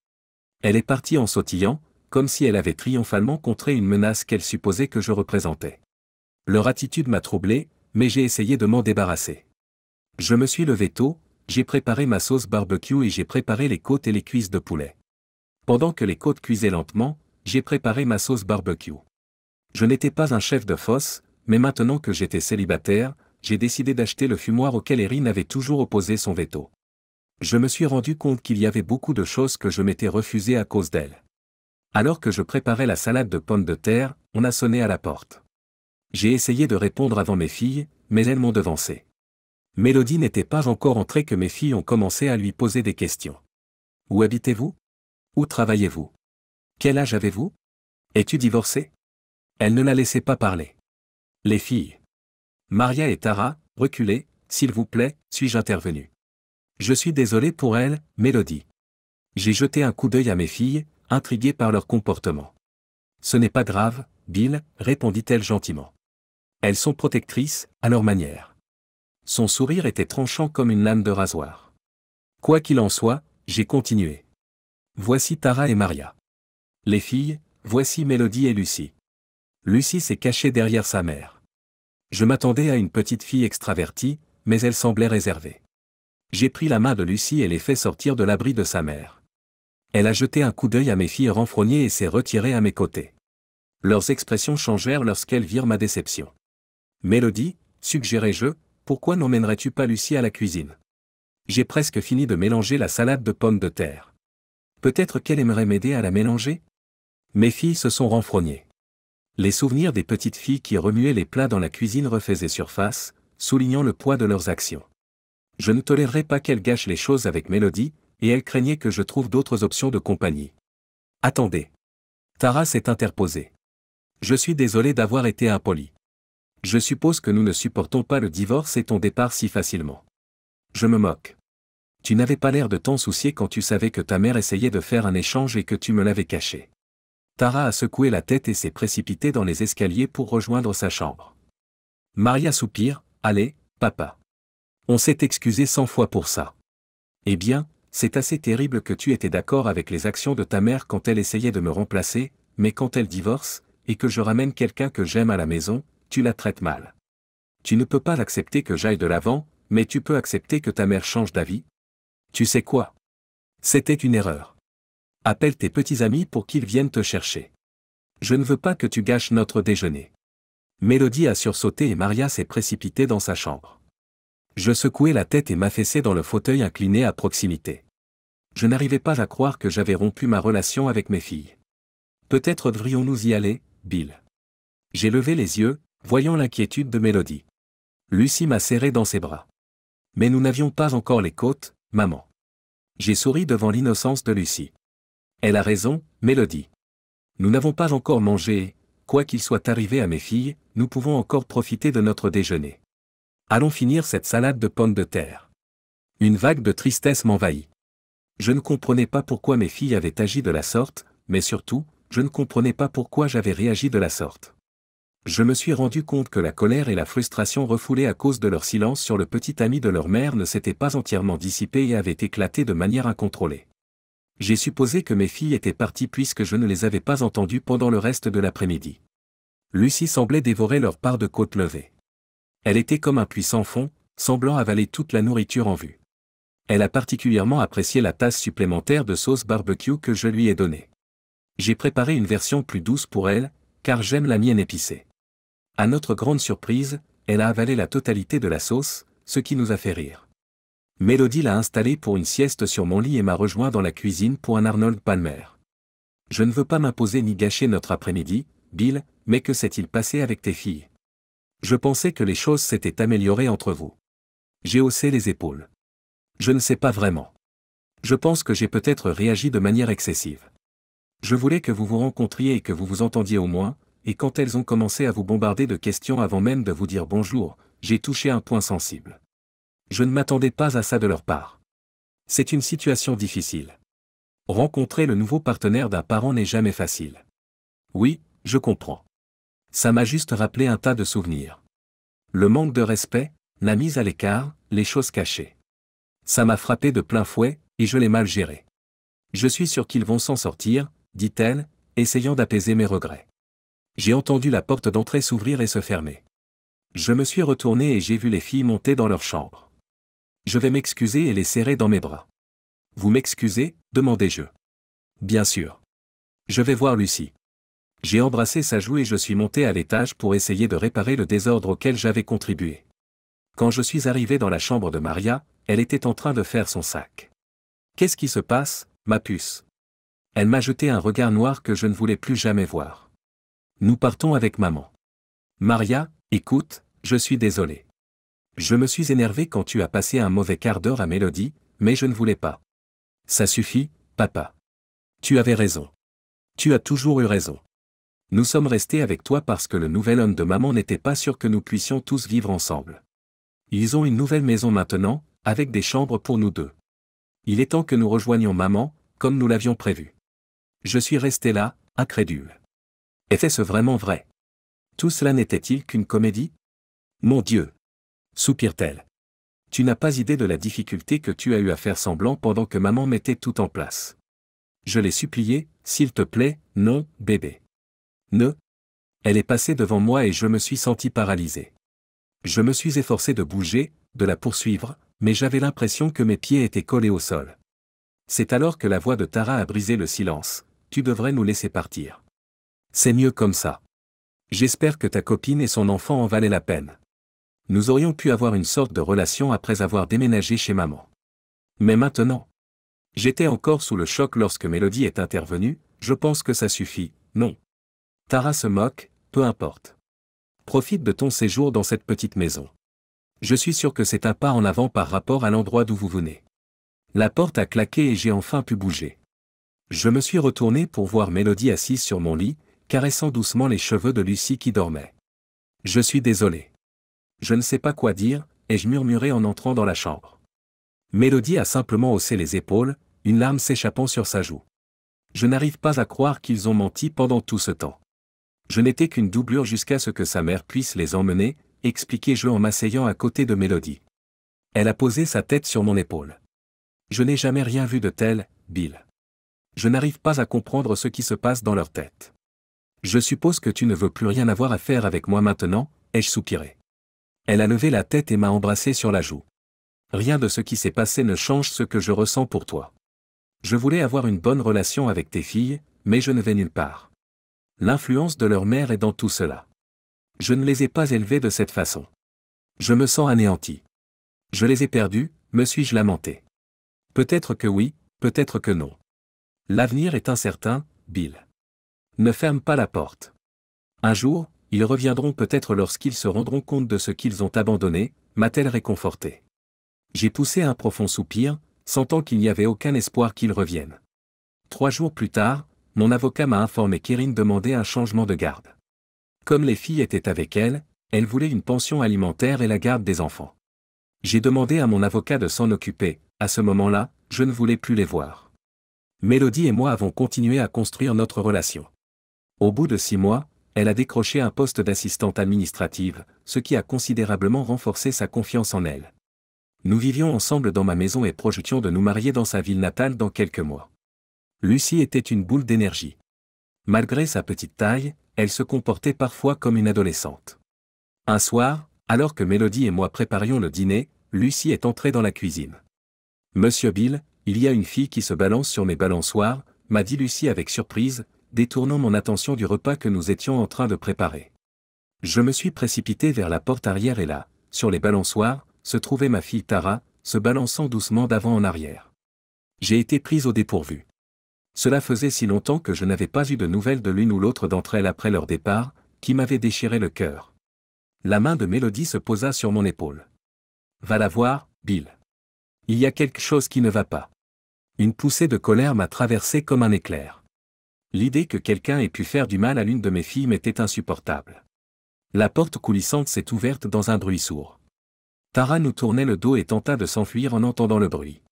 Elle est partie en sautillant, comme si elle avait triomphalement contré une menace qu'elle supposait que je représentais. Leur attitude m'a troublé, mais j'ai essayé de m'en débarrasser. Je me suis levé tôt, j'ai préparé ma sauce barbecue et j'ai préparé les côtes et les cuisses de poulet. Pendant que les côtes cuisaient lentement, j'ai préparé ma sauce barbecue. Je n'étais pas un chef de fosse, mais maintenant que j'étais célibataire, j'ai décidé d'acheter le fumoir auquel Erin avait toujours opposé son veto. Je me suis rendu compte qu'il y avait beaucoup de choses que je m'étais refusé à cause d'elle. Alors que je préparais la salade de pommes de terre, on a sonné à la porte. J'ai essayé de répondre avant mes filles, mais elles m'ont devancé. Mélodie n'était pas encore entrée que mes filles ont commencé à lui poser des questions. Où habitez-vous? Où travaillez-vous? Quel âge avez-vous? Es-tu divorcé Elle ne la laissait pas parler. Les filles. Maria et Tara, reculez, s'il vous plaît, suis-je intervenu. Je suis désolé pour elle, Mélodie. J'ai jeté un coup d'œil à mes filles, intriguées par leur comportement. Ce n'est pas grave, Bill, répondit-elle gentiment. Elles sont protectrices, à leur manière. Son sourire était tranchant comme une lame de rasoir. Quoi qu'il en soit, j'ai continué. Voici Tara et Maria. Les filles, voici Mélodie et Lucie. Lucie s'est cachée derrière sa mère. Je m'attendais à une petite fille extravertie, mais elle semblait réservée. J'ai pris la main de Lucie et l'ai fait sortir de l'abri de sa mère. Elle a jeté un coup d'œil à mes filles renfrognées et s'est retirée à mes côtés. Leurs expressions changèrent lorsqu'elles virent ma déception. Mélodie, suggérai-je, pourquoi n'emmènerais-tu pas Lucie à la cuisine? J'ai presque fini de mélanger la salade de pommes de terre. Peut-être qu'elle aimerait m'aider à la mélanger? Mes filles se sont renfrognées. Les souvenirs des petites filles qui remuaient les plats dans la cuisine refaisaient surface, soulignant le poids de leurs actions. Je ne tolérerais pas qu'elles gâchent les choses avec Mélodie, et elle craignait que je trouve d'autres options de compagnie. Attendez. Tara s'est interposée. Je suis désolé d'avoir été impoli. Je suppose que nous ne supportons pas le divorce et ton départ si facilement. Je me moque. Tu n'avais pas l'air de t'en soucier quand tu savais que ta mère essayait de faire un échange et que tu me l'avais caché. Tara a secoué la tête et s'est précipitée dans les escaliers pour rejoindre sa chambre. Maria soupire, allez, papa. On s'est excusé cent fois pour ça. Eh bien, c'est assez terrible que tu étais d'accord avec les actions de ta mère quand elle essayait de me remplacer, mais quand elle divorce, et que je ramène quelqu'un que j'aime à la maison, tu la traites mal. Tu ne peux pas accepter que j'aille de l'avant, mais tu peux accepter que ta mère change d'avis Tu sais quoi? C'était une erreur. Appelle tes petits amis pour qu'ils viennent te chercher. Je ne veux pas que tu gâches notre déjeuner. Mélodie a sursauté et Maria s'est précipitée dans sa chambre. Je secouai la tête et m'affaissai dans le fauteuil incliné à proximité. Je n'arrivais pas à croire que j'avais rompu ma relation avec mes filles. Peut-être devrions-nous y aller, Bill. J'ai levé les yeux, voyant l'inquiétude de Mélodie. Lucie m'a serré dans ses bras. Mais nous n'avions pas encore les côtes, maman. J'ai souri devant l'innocence de Lucie. Elle a raison, Mélodie. Nous n'avons pas encore mangé quoi qu'il soit arrivé à mes filles, nous pouvons encore profiter de notre déjeuner. Allons finir cette salade de pommes de terre. Une vague de tristesse m'envahit. Je ne comprenais pas pourquoi mes filles avaient agi de la sorte, mais surtout, je ne comprenais pas pourquoi j'avais réagi de la sorte je me suis rendu compte que la colère et la frustration refoulées à cause de leur silence sur le petit ami de leur mère ne s'étaient pas entièrement dissipées et avaient éclaté de manière incontrôlée. J'ai supposé que mes filles étaient parties puisque je ne les avais pas entendues pendant le reste de l'après-midi. Lucie semblait dévorer leur part de côte levée. Elle était comme un puits sans fond, semblant avaler toute la nourriture en vue. Elle a particulièrement apprécié la tasse supplémentaire de sauce barbecue que je lui ai donnée. J'ai préparé une version plus douce pour elle, car j'aime la mienne épicée. À notre grande surprise, elle a avalé la totalité de la sauce, ce qui nous a fait rire. Mélodie l'a installée pour une sieste sur mon lit et m'a rejoint dans la cuisine pour un Arnold Palmer. Je ne veux pas m'imposer ni gâcher notre après-midi, Bill, mais que s'est-il passé avec tes filles? Je pensais que les choses s'étaient améliorées entre vous. J'ai haussé les épaules. Je ne sais pas vraiment. Je pense que j'ai peut-être réagi de manière excessive. Je voulais que vous vous rencontriez et que vous vous entendiez au moins, et quand elles ont commencé à vous bombarder de questions avant même de vous dire bonjour, j'ai touché un point sensible. Je ne m'attendais pas à ça de leur part. C'est une situation difficile. Rencontrer le nouveau partenaire d'un parent n'est jamais facile. Oui, je comprends. Ça m'a juste rappelé un tas de souvenirs. Le manque de respect, la mise à l'écart, les choses cachées. Ça m'a frappé de plein fouet, et je l'ai mal géré. Je suis sûr qu'ils vont s'en sortir, dit-elle, essayant d'apaiser mes regrets. J'ai entendu la porte d'entrée s'ouvrir et se fermer. Je me suis retourné et j'ai vu les filles monter dans leur chambre. Je vais m'excuser et les serrer dans mes bras. Vous m'excusez? demandai-je. Bien sûr. Je vais voir Lucie. J'ai embrassé sa joue et je suis monté à l'étage pour essayer de réparer le désordre auquel j'avais contribué. Quand je suis arrivé dans la chambre de Maria, elle était en train de faire son sac. Qu'est-ce qui se passe, ma puce? Elle m'a jeté un regard noir que je ne voulais plus jamais voir. Nous partons avec maman. Maria, écoute, je suis désolé. Je me suis énervé quand tu as passé un mauvais quart d'heure à Mélodie, mais je ne voulais pas. Ça suffit, papa. Tu avais raison. Tu as toujours eu raison. Nous sommes restés avec toi parce que le nouvel homme de maman n'était pas sûr que nous puissions tous vivre ensemble. Ils ont une nouvelle maison maintenant, avec des chambres pour nous deux. Il est temps que nous rejoignions maman, comme nous l'avions prévu. Je suis resté là, incrédule. Était-ce vraiment vrai? Tout cela n'était-il qu'une comédie? Mon Dieu soupire-t-elle. Tu n'as pas idée de la difficulté que tu as eu à faire semblant pendant que maman mettait tout en place. Je l'ai supplié, s'il te plaît, non, bébé. Ne. Elle est passée devant moi et je me suis senti paralysé. Je me suis efforcé de bouger, de la poursuivre, mais j'avais l'impression que mes pieds étaient collés au sol. C'est alors que la voix de Tara a brisé le silence. Tu devrais nous laisser partir. C'est mieux comme ça. J'espère que ta copine et son enfant en valaient la peine. Nous aurions pu avoir une sorte de relation après avoir déménagé chez maman. Mais maintenant. J'étais encore sous le choc lorsque Mélodie est intervenue, je pense que ça suffit, non. Tara se moque, peu importe. Profite de ton séjour dans cette petite maison. Je suis sûr que c'est un pas en avant par rapport à l'endroit d'où vous venez. La porte a claqué et j'ai enfin pu bouger. Je me suis retourné pour voir Mélodie assise sur mon lit, caressant doucement les cheveux de Lucie qui dormait. Je suis désolé. Je ne sais pas quoi dire, ai-je murmuré en entrant dans la chambre. Mélodie a simplement haussé les épaules, une larme s'échappant sur sa joue. Je n'arrive pas à croire qu'ils ont menti pendant tout ce temps. Je n'étais qu'une doublure jusqu'à ce que sa mère puisse les emmener, expliquai-je en m'asseyant à côté de Mélodie. Elle a posé sa tête sur mon épaule. Je n'ai jamais rien vu de tel, Bill. Je n'arrive pas à comprendre ce qui se passe dans leur tête. Je suppose que tu ne veux plus rien avoir à faire avec moi maintenant, ai-je soupiré. Elle a levé la tête et m'a embrassé sur la joue. Rien de ce qui s'est passé ne change ce que je ressens pour toi. Je voulais avoir une bonne relation avec tes filles, mais je ne vais nulle part. L'influence de leur mère est dans tout cela. Je ne les ai pas élevées de cette façon. Je me sens anéanti. Je les ai perdues, me suis-je lamenté? Peut-être que oui, peut-être que non. L'avenir est incertain, Bill. Ne ferme pas la porte. Un jour, ils reviendront peut-être lorsqu'ils se rendront compte de ce qu'ils ont abandonné, m'a-t-elle réconforté. J'ai poussé un profond soupir, sentant qu'il n'y avait aucun espoir qu'ils reviennent. Trois jours plus tard, mon avocat m'a informé qu'Erin demandait un changement de garde. Comme les filles étaient avec elle, elle voulait une pension alimentaire et la garde des enfants. J'ai demandé à mon avocat de s'en occuper, à ce moment-là, je ne voulais plus les voir. Mélodie et moi avons continué à construire notre relation. Au bout de six mois, elle a décroché un poste d'assistante administrative, ce qui a considérablement renforcé sa confiance en elle. Nous vivions ensemble dans ma maison et projetions de nous marier dans sa ville natale dans quelques mois. Lucie était une boule d'énergie. Malgré sa petite taille, elle se comportait parfois comme une adolescente. Un soir, alors que Mélodie et moi préparions le dîner, Lucie est entrée dans la cuisine. Monsieur Bill, il y a une fille qui se balance sur mes balançoires, m'a dit Lucie avec surprise, détournant mon attention du repas que nous étions en train de préparer. Je me suis précipité vers la porte arrière et là, sur les balançoires, se trouvait ma fille Tara, se balançant doucement d'avant en arrière. J'ai été prise au dépourvu. Cela faisait si longtemps que je n'avais pas eu de nouvelles de l'une ou l'autre d'entre elles après leur départ, qui m'avait déchiré le cœur. La main de Mélodie se posa sur mon épaule. Va la voir, Bill. Il y a quelque chose qui ne va pas. Une poussée de colère m'a traversé comme un éclair. L'idée que quelqu'un ait pu faire du mal à l'une de mes filles m'était insupportable. La porte coulissante s'est ouverte dans un bruit sourd. Tara nous tournait le dos et tenta de s'enfuir en entendant le bruit.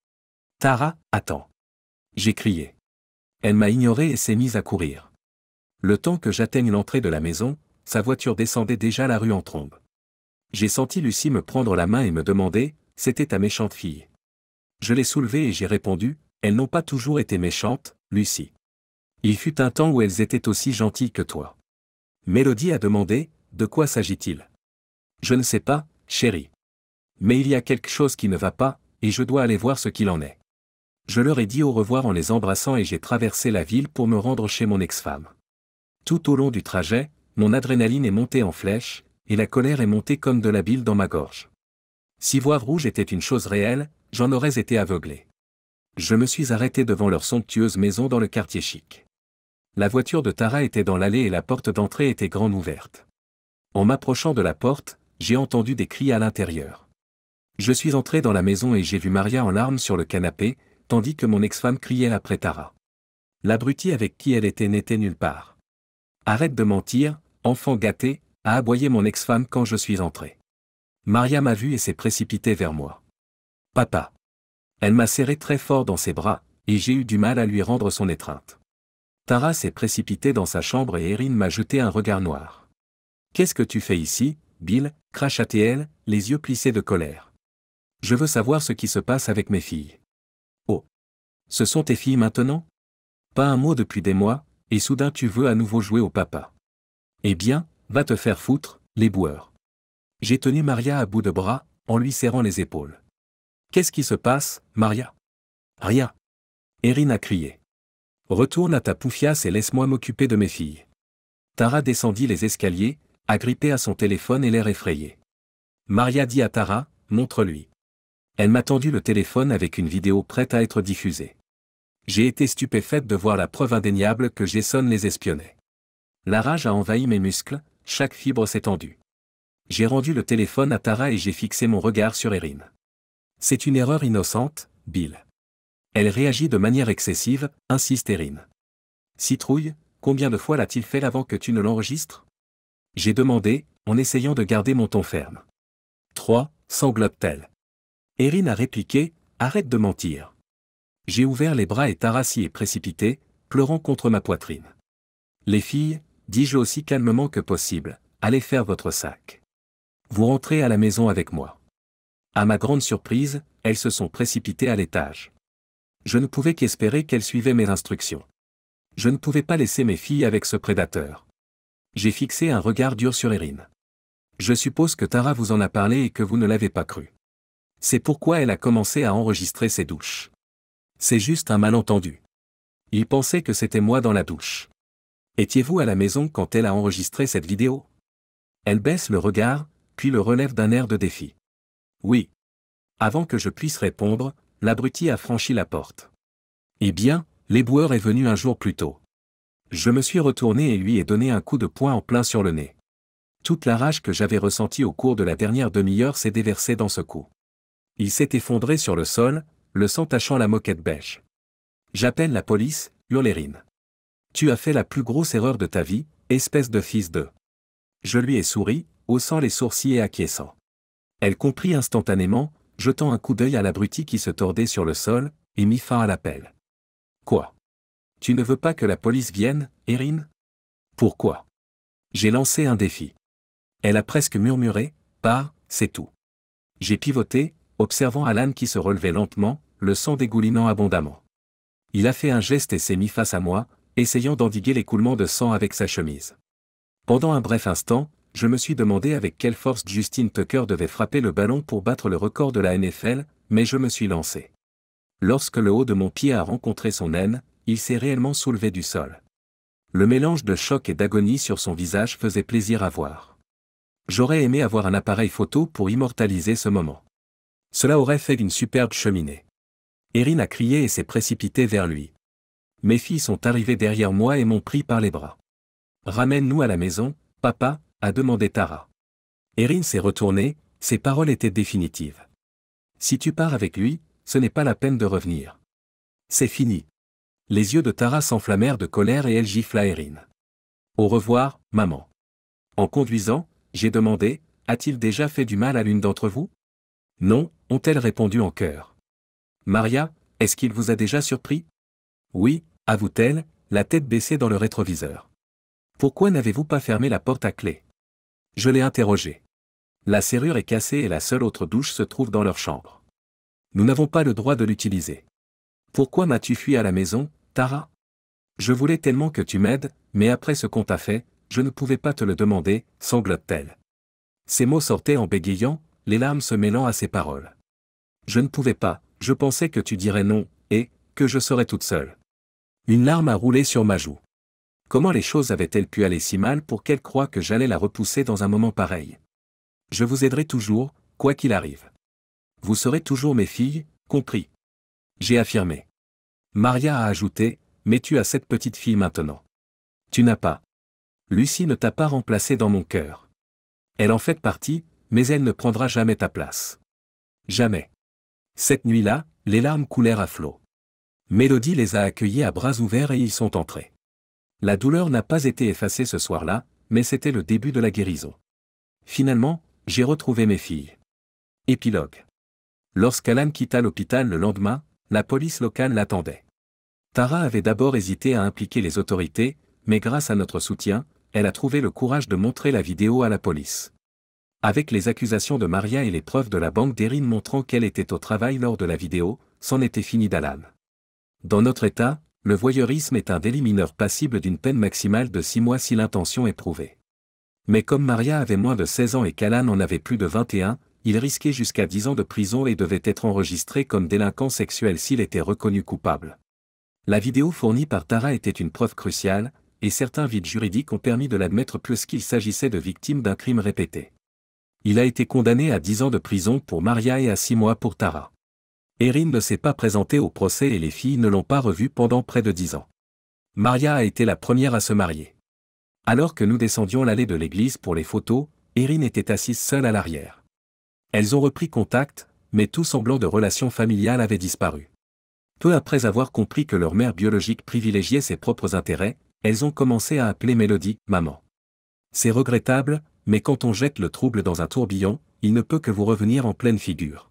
Tara, attends. J'ai crié. Elle m'a ignoré et s'est mise à courir. Le temps que j'atteigne l'entrée de la maison, sa voiture descendait déjà la rue en trombe. J'ai senti Lucie me prendre la main et me demander, c'était ta méchante fille. Je l'ai soulevée et j'ai répondu, elles n'ont pas toujours été méchantes, Lucie. Il fut un temps où elles étaient aussi gentilles que toi. Mélodie a demandé, de quoi s'agit-il? Je ne sais pas, chérie. Mais il y a quelque chose qui ne va pas, et je dois aller voir ce qu'il en est. Je leur ai dit au revoir en les embrassant et j'ai traversé la ville pour me rendre chez mon ex-femme. Tout au long du trajet, mon adrénaline est montée en flèche, et la colère est montée comme de la bile dans ma gorge. Si voir rouge était une chose réelle, j'en aurais été aveuglé. Je me suis arrêté devant leur somptueuse maison dans le quartier chic. La voiture de Tara était dans l'allée et la porte d'entrée était grande ouverte. En m'approchant de la porte, j'ai entendu des cris à l'intérieur. Je suis entré dans la maison et j'ai vu Maria en larmes sur le canapé, tandis que mon ex-femme criait après Tara. L'abruti avec qui elle était n'était nulle part. Arrête de mentir, enfant gâté, a aboyé mon ex-femme quand je suis entré. Maria m'a vu et s'est précipitée vers moi. Papa. Elle m'a serré très fort dans ses bras, et j'ai eu du mal à lui rendre son étreinte. Tara s'est précipitée dans sa chambre et Erin m'a jeté un regard noir. Qu'est-ce que tu fais ici, Bill cracha-t-elle, les yeux plissés de colère. Je veux savoir ce qui se passe avec mes filles. Ce sont tes filles maintenant? Pas un mot depuis des mois, et soudain tu veux à nouveau jouer au papa. Eh bien, va te faire foutre, les boueurs. J'ai tenu Maria à bout de bras, en lui serrant les épaules. Qu'est-ce qui se passe, Maria? Rien. Erin a crié. Retourne à ta poufiasse et laisse-moi m'occuper de mes filles. Tara descendit les escaliers, agrippée à son téléphone et l'air effrayé. Maria dit à Tara, montre-lui. Elle m'a tendu le téléphone avec une vidéo prête à être diffusée. J'ai été stupéfaite de voir la preuve indéniable que Jason les espionnait. La rage a envahi mes muscles, chaque fibre s'est tendue. J'ai rendu le téléphone à Tara et j'ai fixé mon regard sur Erin. C'est une erreur innocente, Bill. Elle réagit de manière excessive, insiste Erin. Citrouille, combien de fois l'a-t-il fait avant que tu ne l'enregistres? J'ai demandé, en essayant de garder mon ton ferme. 3. sanglote-t-elle. Erin a répliqué, arrête de mentir. J'ai ouvert les bras et Tara s'y est précipitée, pleurant contre ma poitrine. Les filles, dis-je aussi calmement que possible, allez faire votre sac. Vous rentrez à la maison avec moi. À ma grande surprise, elles se sont précipitées à l'étage. Je ne pouvais qu'espérer qu'elles suivaient mes instructions. Je ne pouvais pas laisser mes filles avec ce prédateur. J'ai fixé un regard dur sur Erin. Je suppose que Tara vous en a parlé et que vous ne l'avez pas cru. C'est pourquoi elle a commencé à enregistrer ses douches. C'est juste un malentendu. Il pensait que c'était moi dans la douche. Étiez-vous à la maison quand elle a enregistré cette vidéo? Elle baisse le regard, puis le relève d'un air de défi. Oui. Avant que je puisse répondre, l'abruti a franchi la porte. Eh bien, l'éboueur est venu un jour plus tôt. Je me suis retourné et lui ai donné un coup de poing en plein sur le nez. Toute la rage que j'avais ressentie au cours de la dernière demi-heure s'est déversée dans ce coup. Il s'est effondré sur le sol, le sang tachant la moquette beige. J'appelle la police, hurle tu as fait la plus grosse erreur de ta vie, espèce de fils de. Je lui ai souri, haussant les sourcils et acquiesçant. Elle comprit instantanément, jetant un coup d'œil à l'abruti qui se tordait sur le sol, et mit fin à l'appel. Quoi? Tu ne veux pas que la police vienne, Erin Pourquoi? J'ai lancé un défi. Elle a presque murmuré, Pas, c'est tout. J'ai pivoté, observant Alan qui se relevait lentement, le sang dégoulinant abondamment. Il a fait un geste et s'est mis face à moi, essayant d'endiguer l'écoulement de sang avec sa chemise. Pendant un bref instant, je me suis demandé avec quelle force Justin Tucker devait frapper le ballon pour battre le record de la NFL, mais je me suis lancé. Lorsque le haut de mon pied a rencontré son aine, il s'est réellement soulevé du sol. Le mélange de choc et d'agonie sur son visage faisait plaisir à voir. J'aurais aimé avoir un appareil photo pour immortaliser ce moment. Cela aurait fait une superbe cheminée. Erin a crié et s'est précipitée vers lui. Mes filles sont arrivées derrière moi et m'ont pris par les bras. Ramène-nous à la maison, papa, a demandé Tara. Erin s'est retournée, ses paroles étaient définitives. Si tu pars avec lui, ce n'est pas la peine de revenir. C'est fini. Les yeux de Tara s'enflammèrent de colère et elle gifla Erin. Au revoir, maman. En conduisant, j'ai demandé, a-t-il déjà fait du mal à l'une d'entre vous? Non, ont-elles répondu en chœur. Maria, est-ce qu'il vous a déjà surpris? Oui, avoue-t-elle, la tête baissée dans le rétroviseur. Pourquoi n'avez-vous pas fermé la porte à clé? Je l'ai interrogé. La serrure est cassée et la seule autre douche se trouve dans leur chambre. Nous n'avons pas le droit de l'utiliser. Pourquoi m'as-tu fui à la maison, Tara? Je voulais tellement que tu m'aides, mais après ce qu'on t'a fait, je ne pouvais pas te le demander, sanglote-t-elle. Ces mots sortaient en bégayant, les larmes se mêlant à ses paroles. Je ne pouvais pas, je pensais que tu dirais non, et, que je serais toute seule. Une larme a roulé sur ma joue. Comment les choses avaient-elles pu aller si mal pour qu'elle croie que j'allais la repousser dans un moment pareil? Je vous aiderai toujours, quoi qu'il arrive. Vous serez toujours mes filles, compris. J'ai affirmé. Maria a ajouté, mais tu as cette petite fille maintenant. Tu n'as pas. Lucie ne t'a pas remplacé dans mon cœur. Elle en fait partie, mais elle ne prendra jamais ta place. Jamais. Cette nuit-là, les larmes coulèrent à flot. Mélodie les a accueillis à bras ouverts et y sont entrés. La douleur n'a pas été effacée ce soir-là, mais c'était le début de la guérison. Finalement, j'ai retrouvé mes filles. Épilogue. Lorsqu'Alan quitta l'hôpital le lendemain, la police locale l'attendait. Tara avait d'abord hésité à impliquer les autorités, mais grâce à notre soutien, elle a trouvé le courage de montrer la vidéo à la police. Avec les accusations de Maria et les preuves de la banque d'Erin montrant qu'elle était au travail lors de la vidéo, c'en était fini d'Alan. Dans notre État, le voyeurisme est un délit mineur passible d'une peine maximale de 6 mois si l'intention est prouvée. Mais comme Maria avait moins de 16 ans et qu'Alan en avait plus de 21, il risquait jusqu'à 10 ans de prison et devait être enregistré comme délinquant sexuel s'il était reconnu coupable. La vidéo fournie par Tara était une preuve cruciale, et certains vides juridiques ont permis de l'admettre puisqu'il s'agissait de victimes d'un crime répété. Il a été condamné à 10 ans de prison pour Maria et à 6 mois pour Tara. Erin ne s'est pas présentée au procès et les filles ne l'ont pas revu pendant près de 10 ans. Maria a été la première à se marier. Alors que nous descendions l'allée de l'église pour les photos, Erin était assise seule à l'arrière. Elles ont repris contact, mais tout semblant de relation familiale avait disparu. Peu après avoir compris que leur mère biologique privilégiait ses propres intérêts, elles ont commencé à appeler Mélodie maman. C'est regrettable, mais quand on jette le trouble dans un tourbillon, il ne peut que vous revenir en pleine figure.